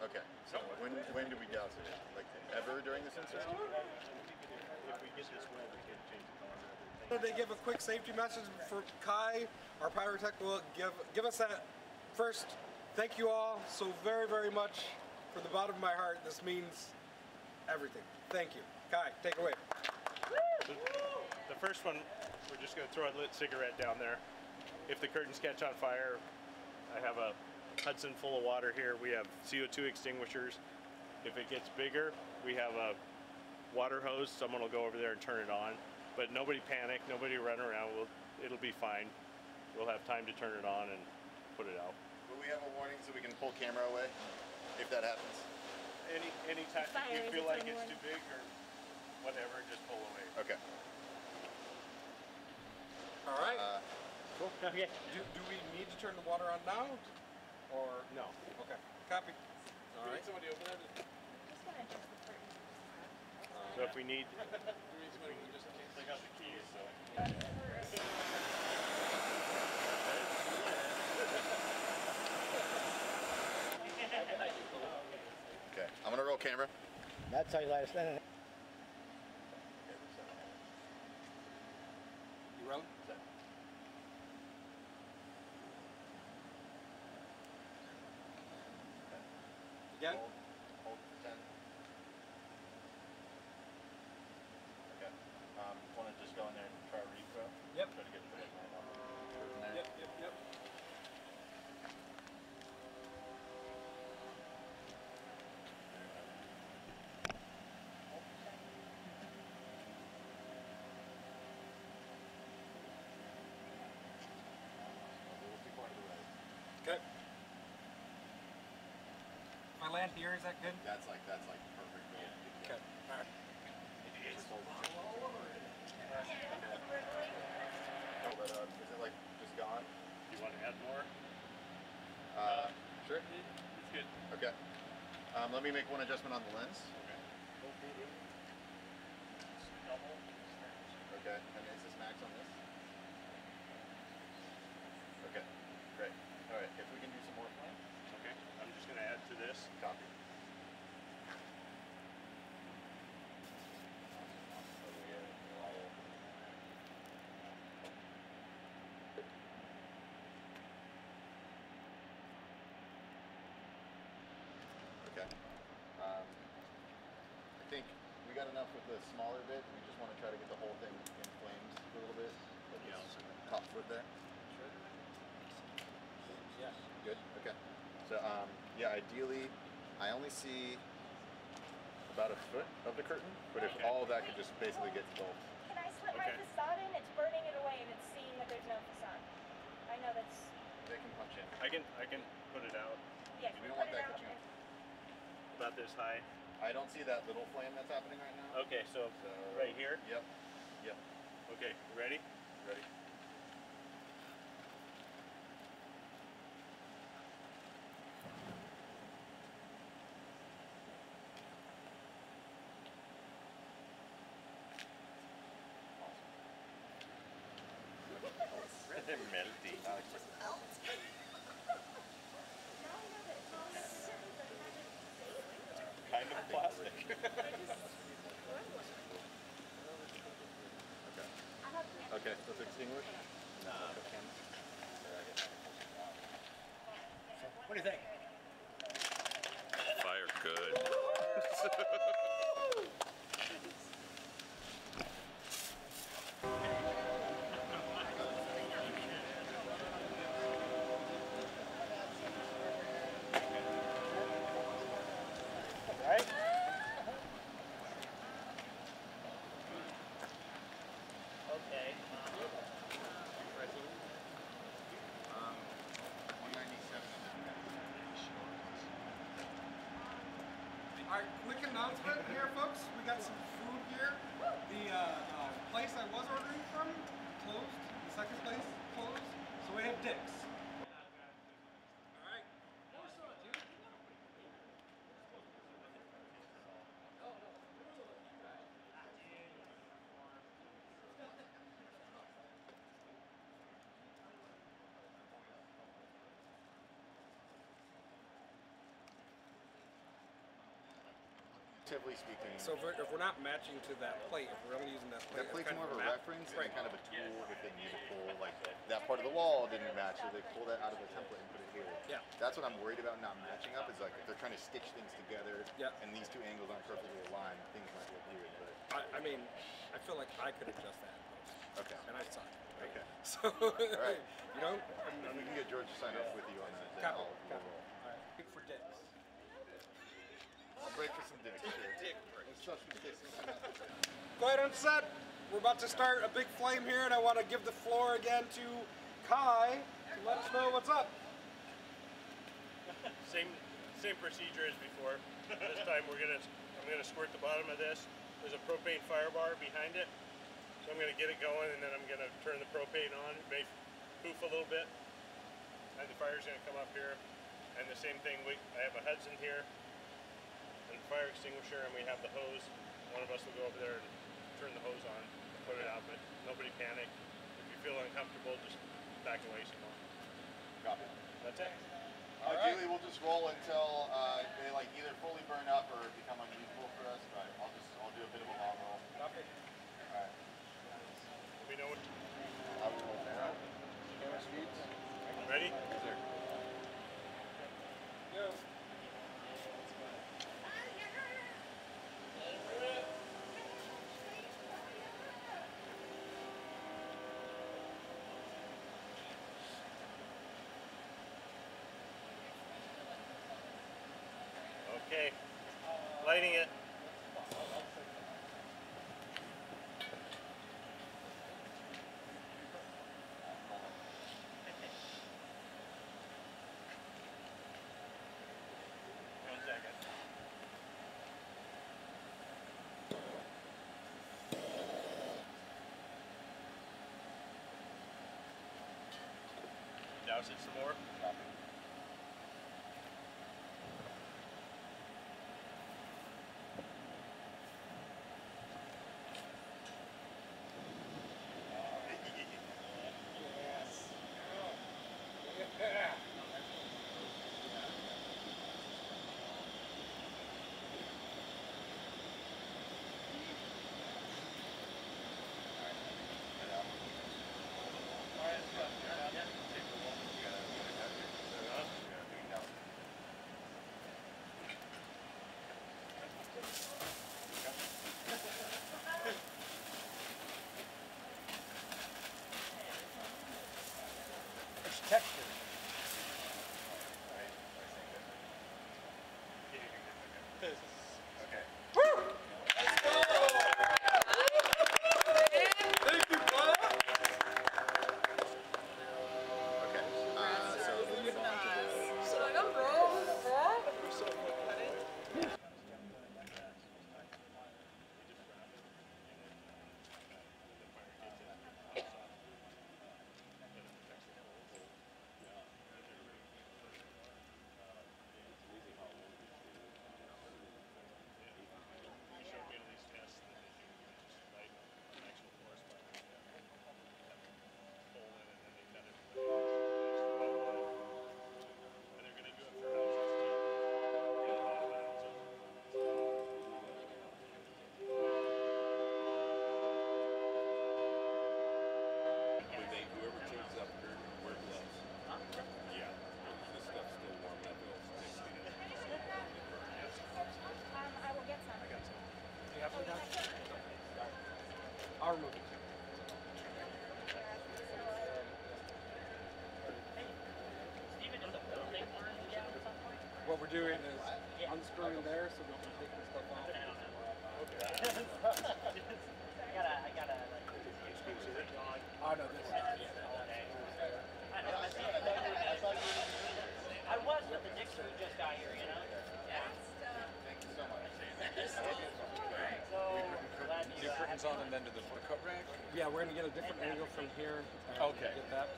Okay. So when when do we douse it? Like ever during this incident? If we get this wet, we can change the color. They give a quick safety message for Kai. Our pyrotech will give give us that first. Thank you all so very very much. From the bottom of my heart, this means everything. Thank you, Kai. Take it away. The, first one, we're just gonna throw a lit cigarette down there. If the curtains catch on fire, I have a Hudson full of water here. We have CO2 extinguishers. If it gets bigger, we have a water hose. Someone will go over there and turn it on. But nobody panic, nobody run around. We'll, it'll be fine. We'll have time to turn it on and put it out. Will we have a warning so we can pull camera away if that happens? Any anytime Fire you feel like it's too big or whatever, just pull away. Okay. All right. Uh, cool. Okay. Do, do we need to turn the water on now? Or? No. Okay. Copy. All right. somebody open that? So if we need, We need somebody who just I got the keys, so. Okay, I'm gonna roll camera. That's how you let us know. You rolling? Again? Hold, hold for 10. Okay. Um, wanna just go in there and try a repro? Yep. Try to get the right on curtain there. Yep, yep, yep. Okay. If I land here, is that good? That's like, that's like perfect. goal. Okay. All right. But, uh, is it like just gone? Do You want to add more? Uh, sure. It's good. Okay. Um, let me make one adjustment on the lens. Okay. Okay, and is this max on this? Okay, great. All right, if we can do some more flame. Okay. I'm just gonna add to this. Copy. Okay. Um, I think we got enough with the smaller bit. We just want to try to get the whole thing in flames for a little bit. Like Yeah, top foot there. Yeah. Good. Okay. So um, yeah, ideally, I only see about a foot of the curtain, but if Okay. all of that could just basically get engulfed. Can I slip Okay. my facade in? It's burning it away and it's seeing that there's no facade. I know that's, They can punch in. I can I can put it out yeah, We don't want that out? catching. about this high. I don't see that little flame that's happening right now. Okay, so So right here. Yep. Yep. Okay, ready? Ready. They're melty. Kind of plastic. Okay, let's extinguish. What do you think? Fire good. Quick announcement here, folks. We got some food here. The uh, uh, place I was ordering from closed. The second place closed. So we have Dick's. Relatively speaking. So if we're, if we're not matching to that plate, if we're only using that plate, That plate's more of a map- reference right. and kind of a tool if they need to pull like that part of the wall didn't match, so they pull that out of the template and put it here. Yeah. That's what I'm worried about not matching up. Is like if they're trying to stitch things together, Yeah. and these two angles aren't perfectly aligned, things might look weird. But I, I mean, I feel like I could adjust that. Okay. And I suck. right? Okay. So, All right. you know, If we can get George to sign off with you on that. Then Copy, I'll, we'll roll. All right. Big for dicks. I'll break for some dicks. Sure. Let's some dicks in my mouth. Go ahead on set. We're about to start a big flame here, and I want to give the floor again to Kai to let us know what's up. Same, same procedure as before. This time we're gonna, I'm gonna squirt the bottom of this. There's a propane fire bar behind it. So I'm gonna get it going and then I'm gonna turn the propane on, it may poof a little bit. And the fire's gonna come up here. And the same thing, we, I have a Hudson here and fire extinguisher and we have the hose. One of us will go over there and turn the hose on, and put it out, but nobody panic. If you feel uncomfortable, just back away some more. Copy. That's it. Ideally, we'll just roll until uh, they like either fully burn up or become unusable for us. But I'll just I'll do a bit of a long roll. Copy. All right. We know what. I will roll now. Camera speeds. Ready? Lighting it. Douse it some more. Doing is unscrewing there so we can take this stuff off. I gotta, I gotta, like, Oh, no, this. I was, but the Dix crew just got here, you know? Yeah. Thank you so much. So, glad you, New uh, curtains on and then to the cut rack? Yeah, we're gonna get a different angle from here. uh, Okay. Get that.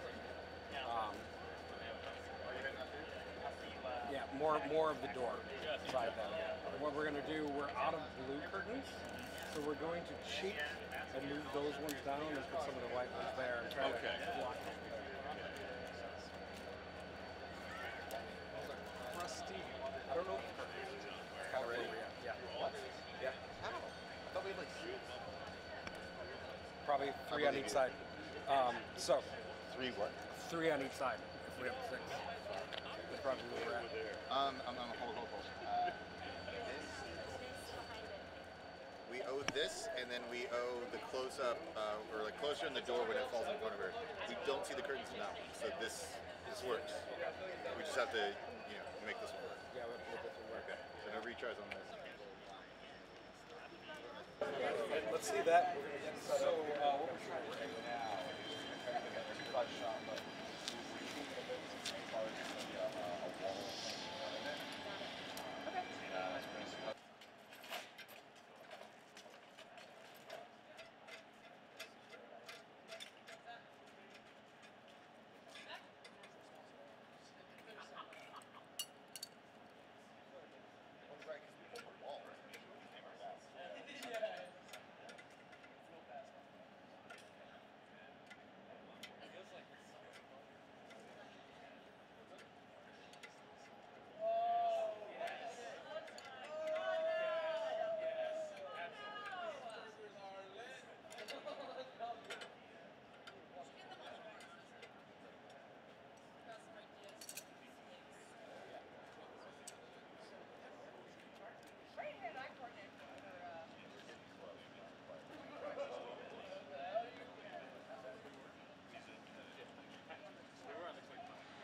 more more of the door side. What we're going to do, we're out of blue curtains, so we're going to cheat and move those ones down and put some of the white ones there and try okay. to block them. I don't know. Yeah. Yeah. I like Probably three on each side. Um, so. Three what? Three on each side. If we have six. That's probably where we're at. Um, I'm, I'm hold, hold, hold. Uh, we owe this, and then we owe the close up, uh, or like closer in the door when it falls in front of her. We don't see the curtains in that one, so this this works. We just have to, you know, make this one work. Yeah, we have to make this one work. Okay. So no retries on this. Let's see that. So, uh, what we're trying to do now is kind of like a two-shot shot, but we keep it a bit as far as maybe a, a wall or something out of it. Okay. Uh, that's pretty simple.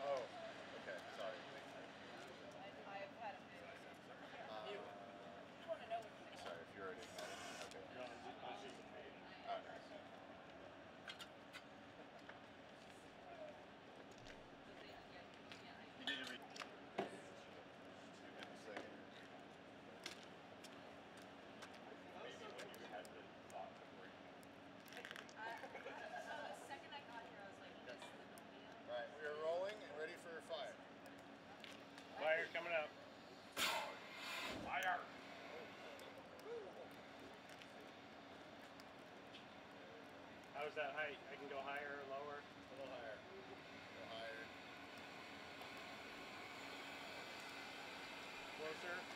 Oh, okay, sorry. Sorry, if you're already okay. Oh, nice. You need to read. Give it a second. Right, we are rolling and ready for fire. Fire coming up. Fire. How's that height? I can go higher or lower? A little higher. A little higher. Closer?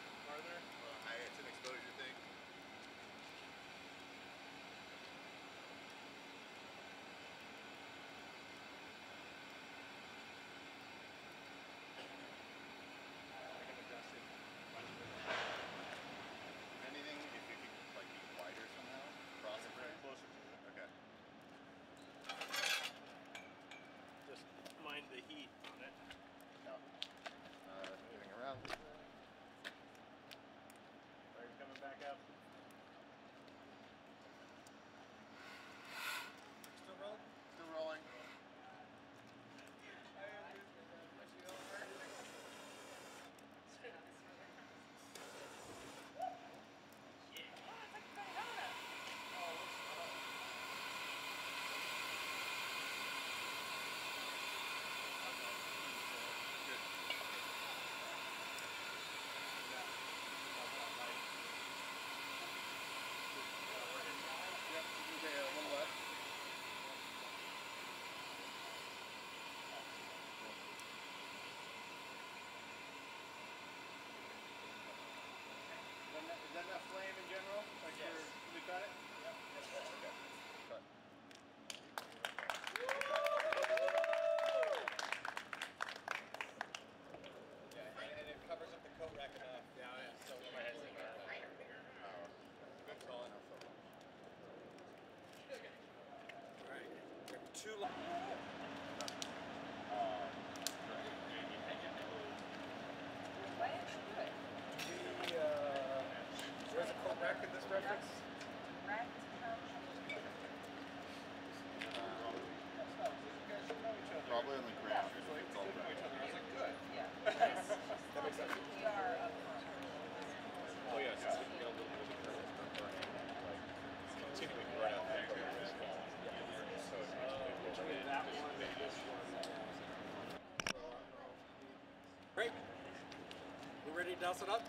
Ready to douse it up?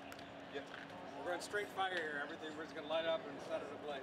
Yep. We're going straight fire here. Everything we're just gonna light up and set it ablaze.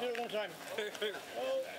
do it one time. Oh,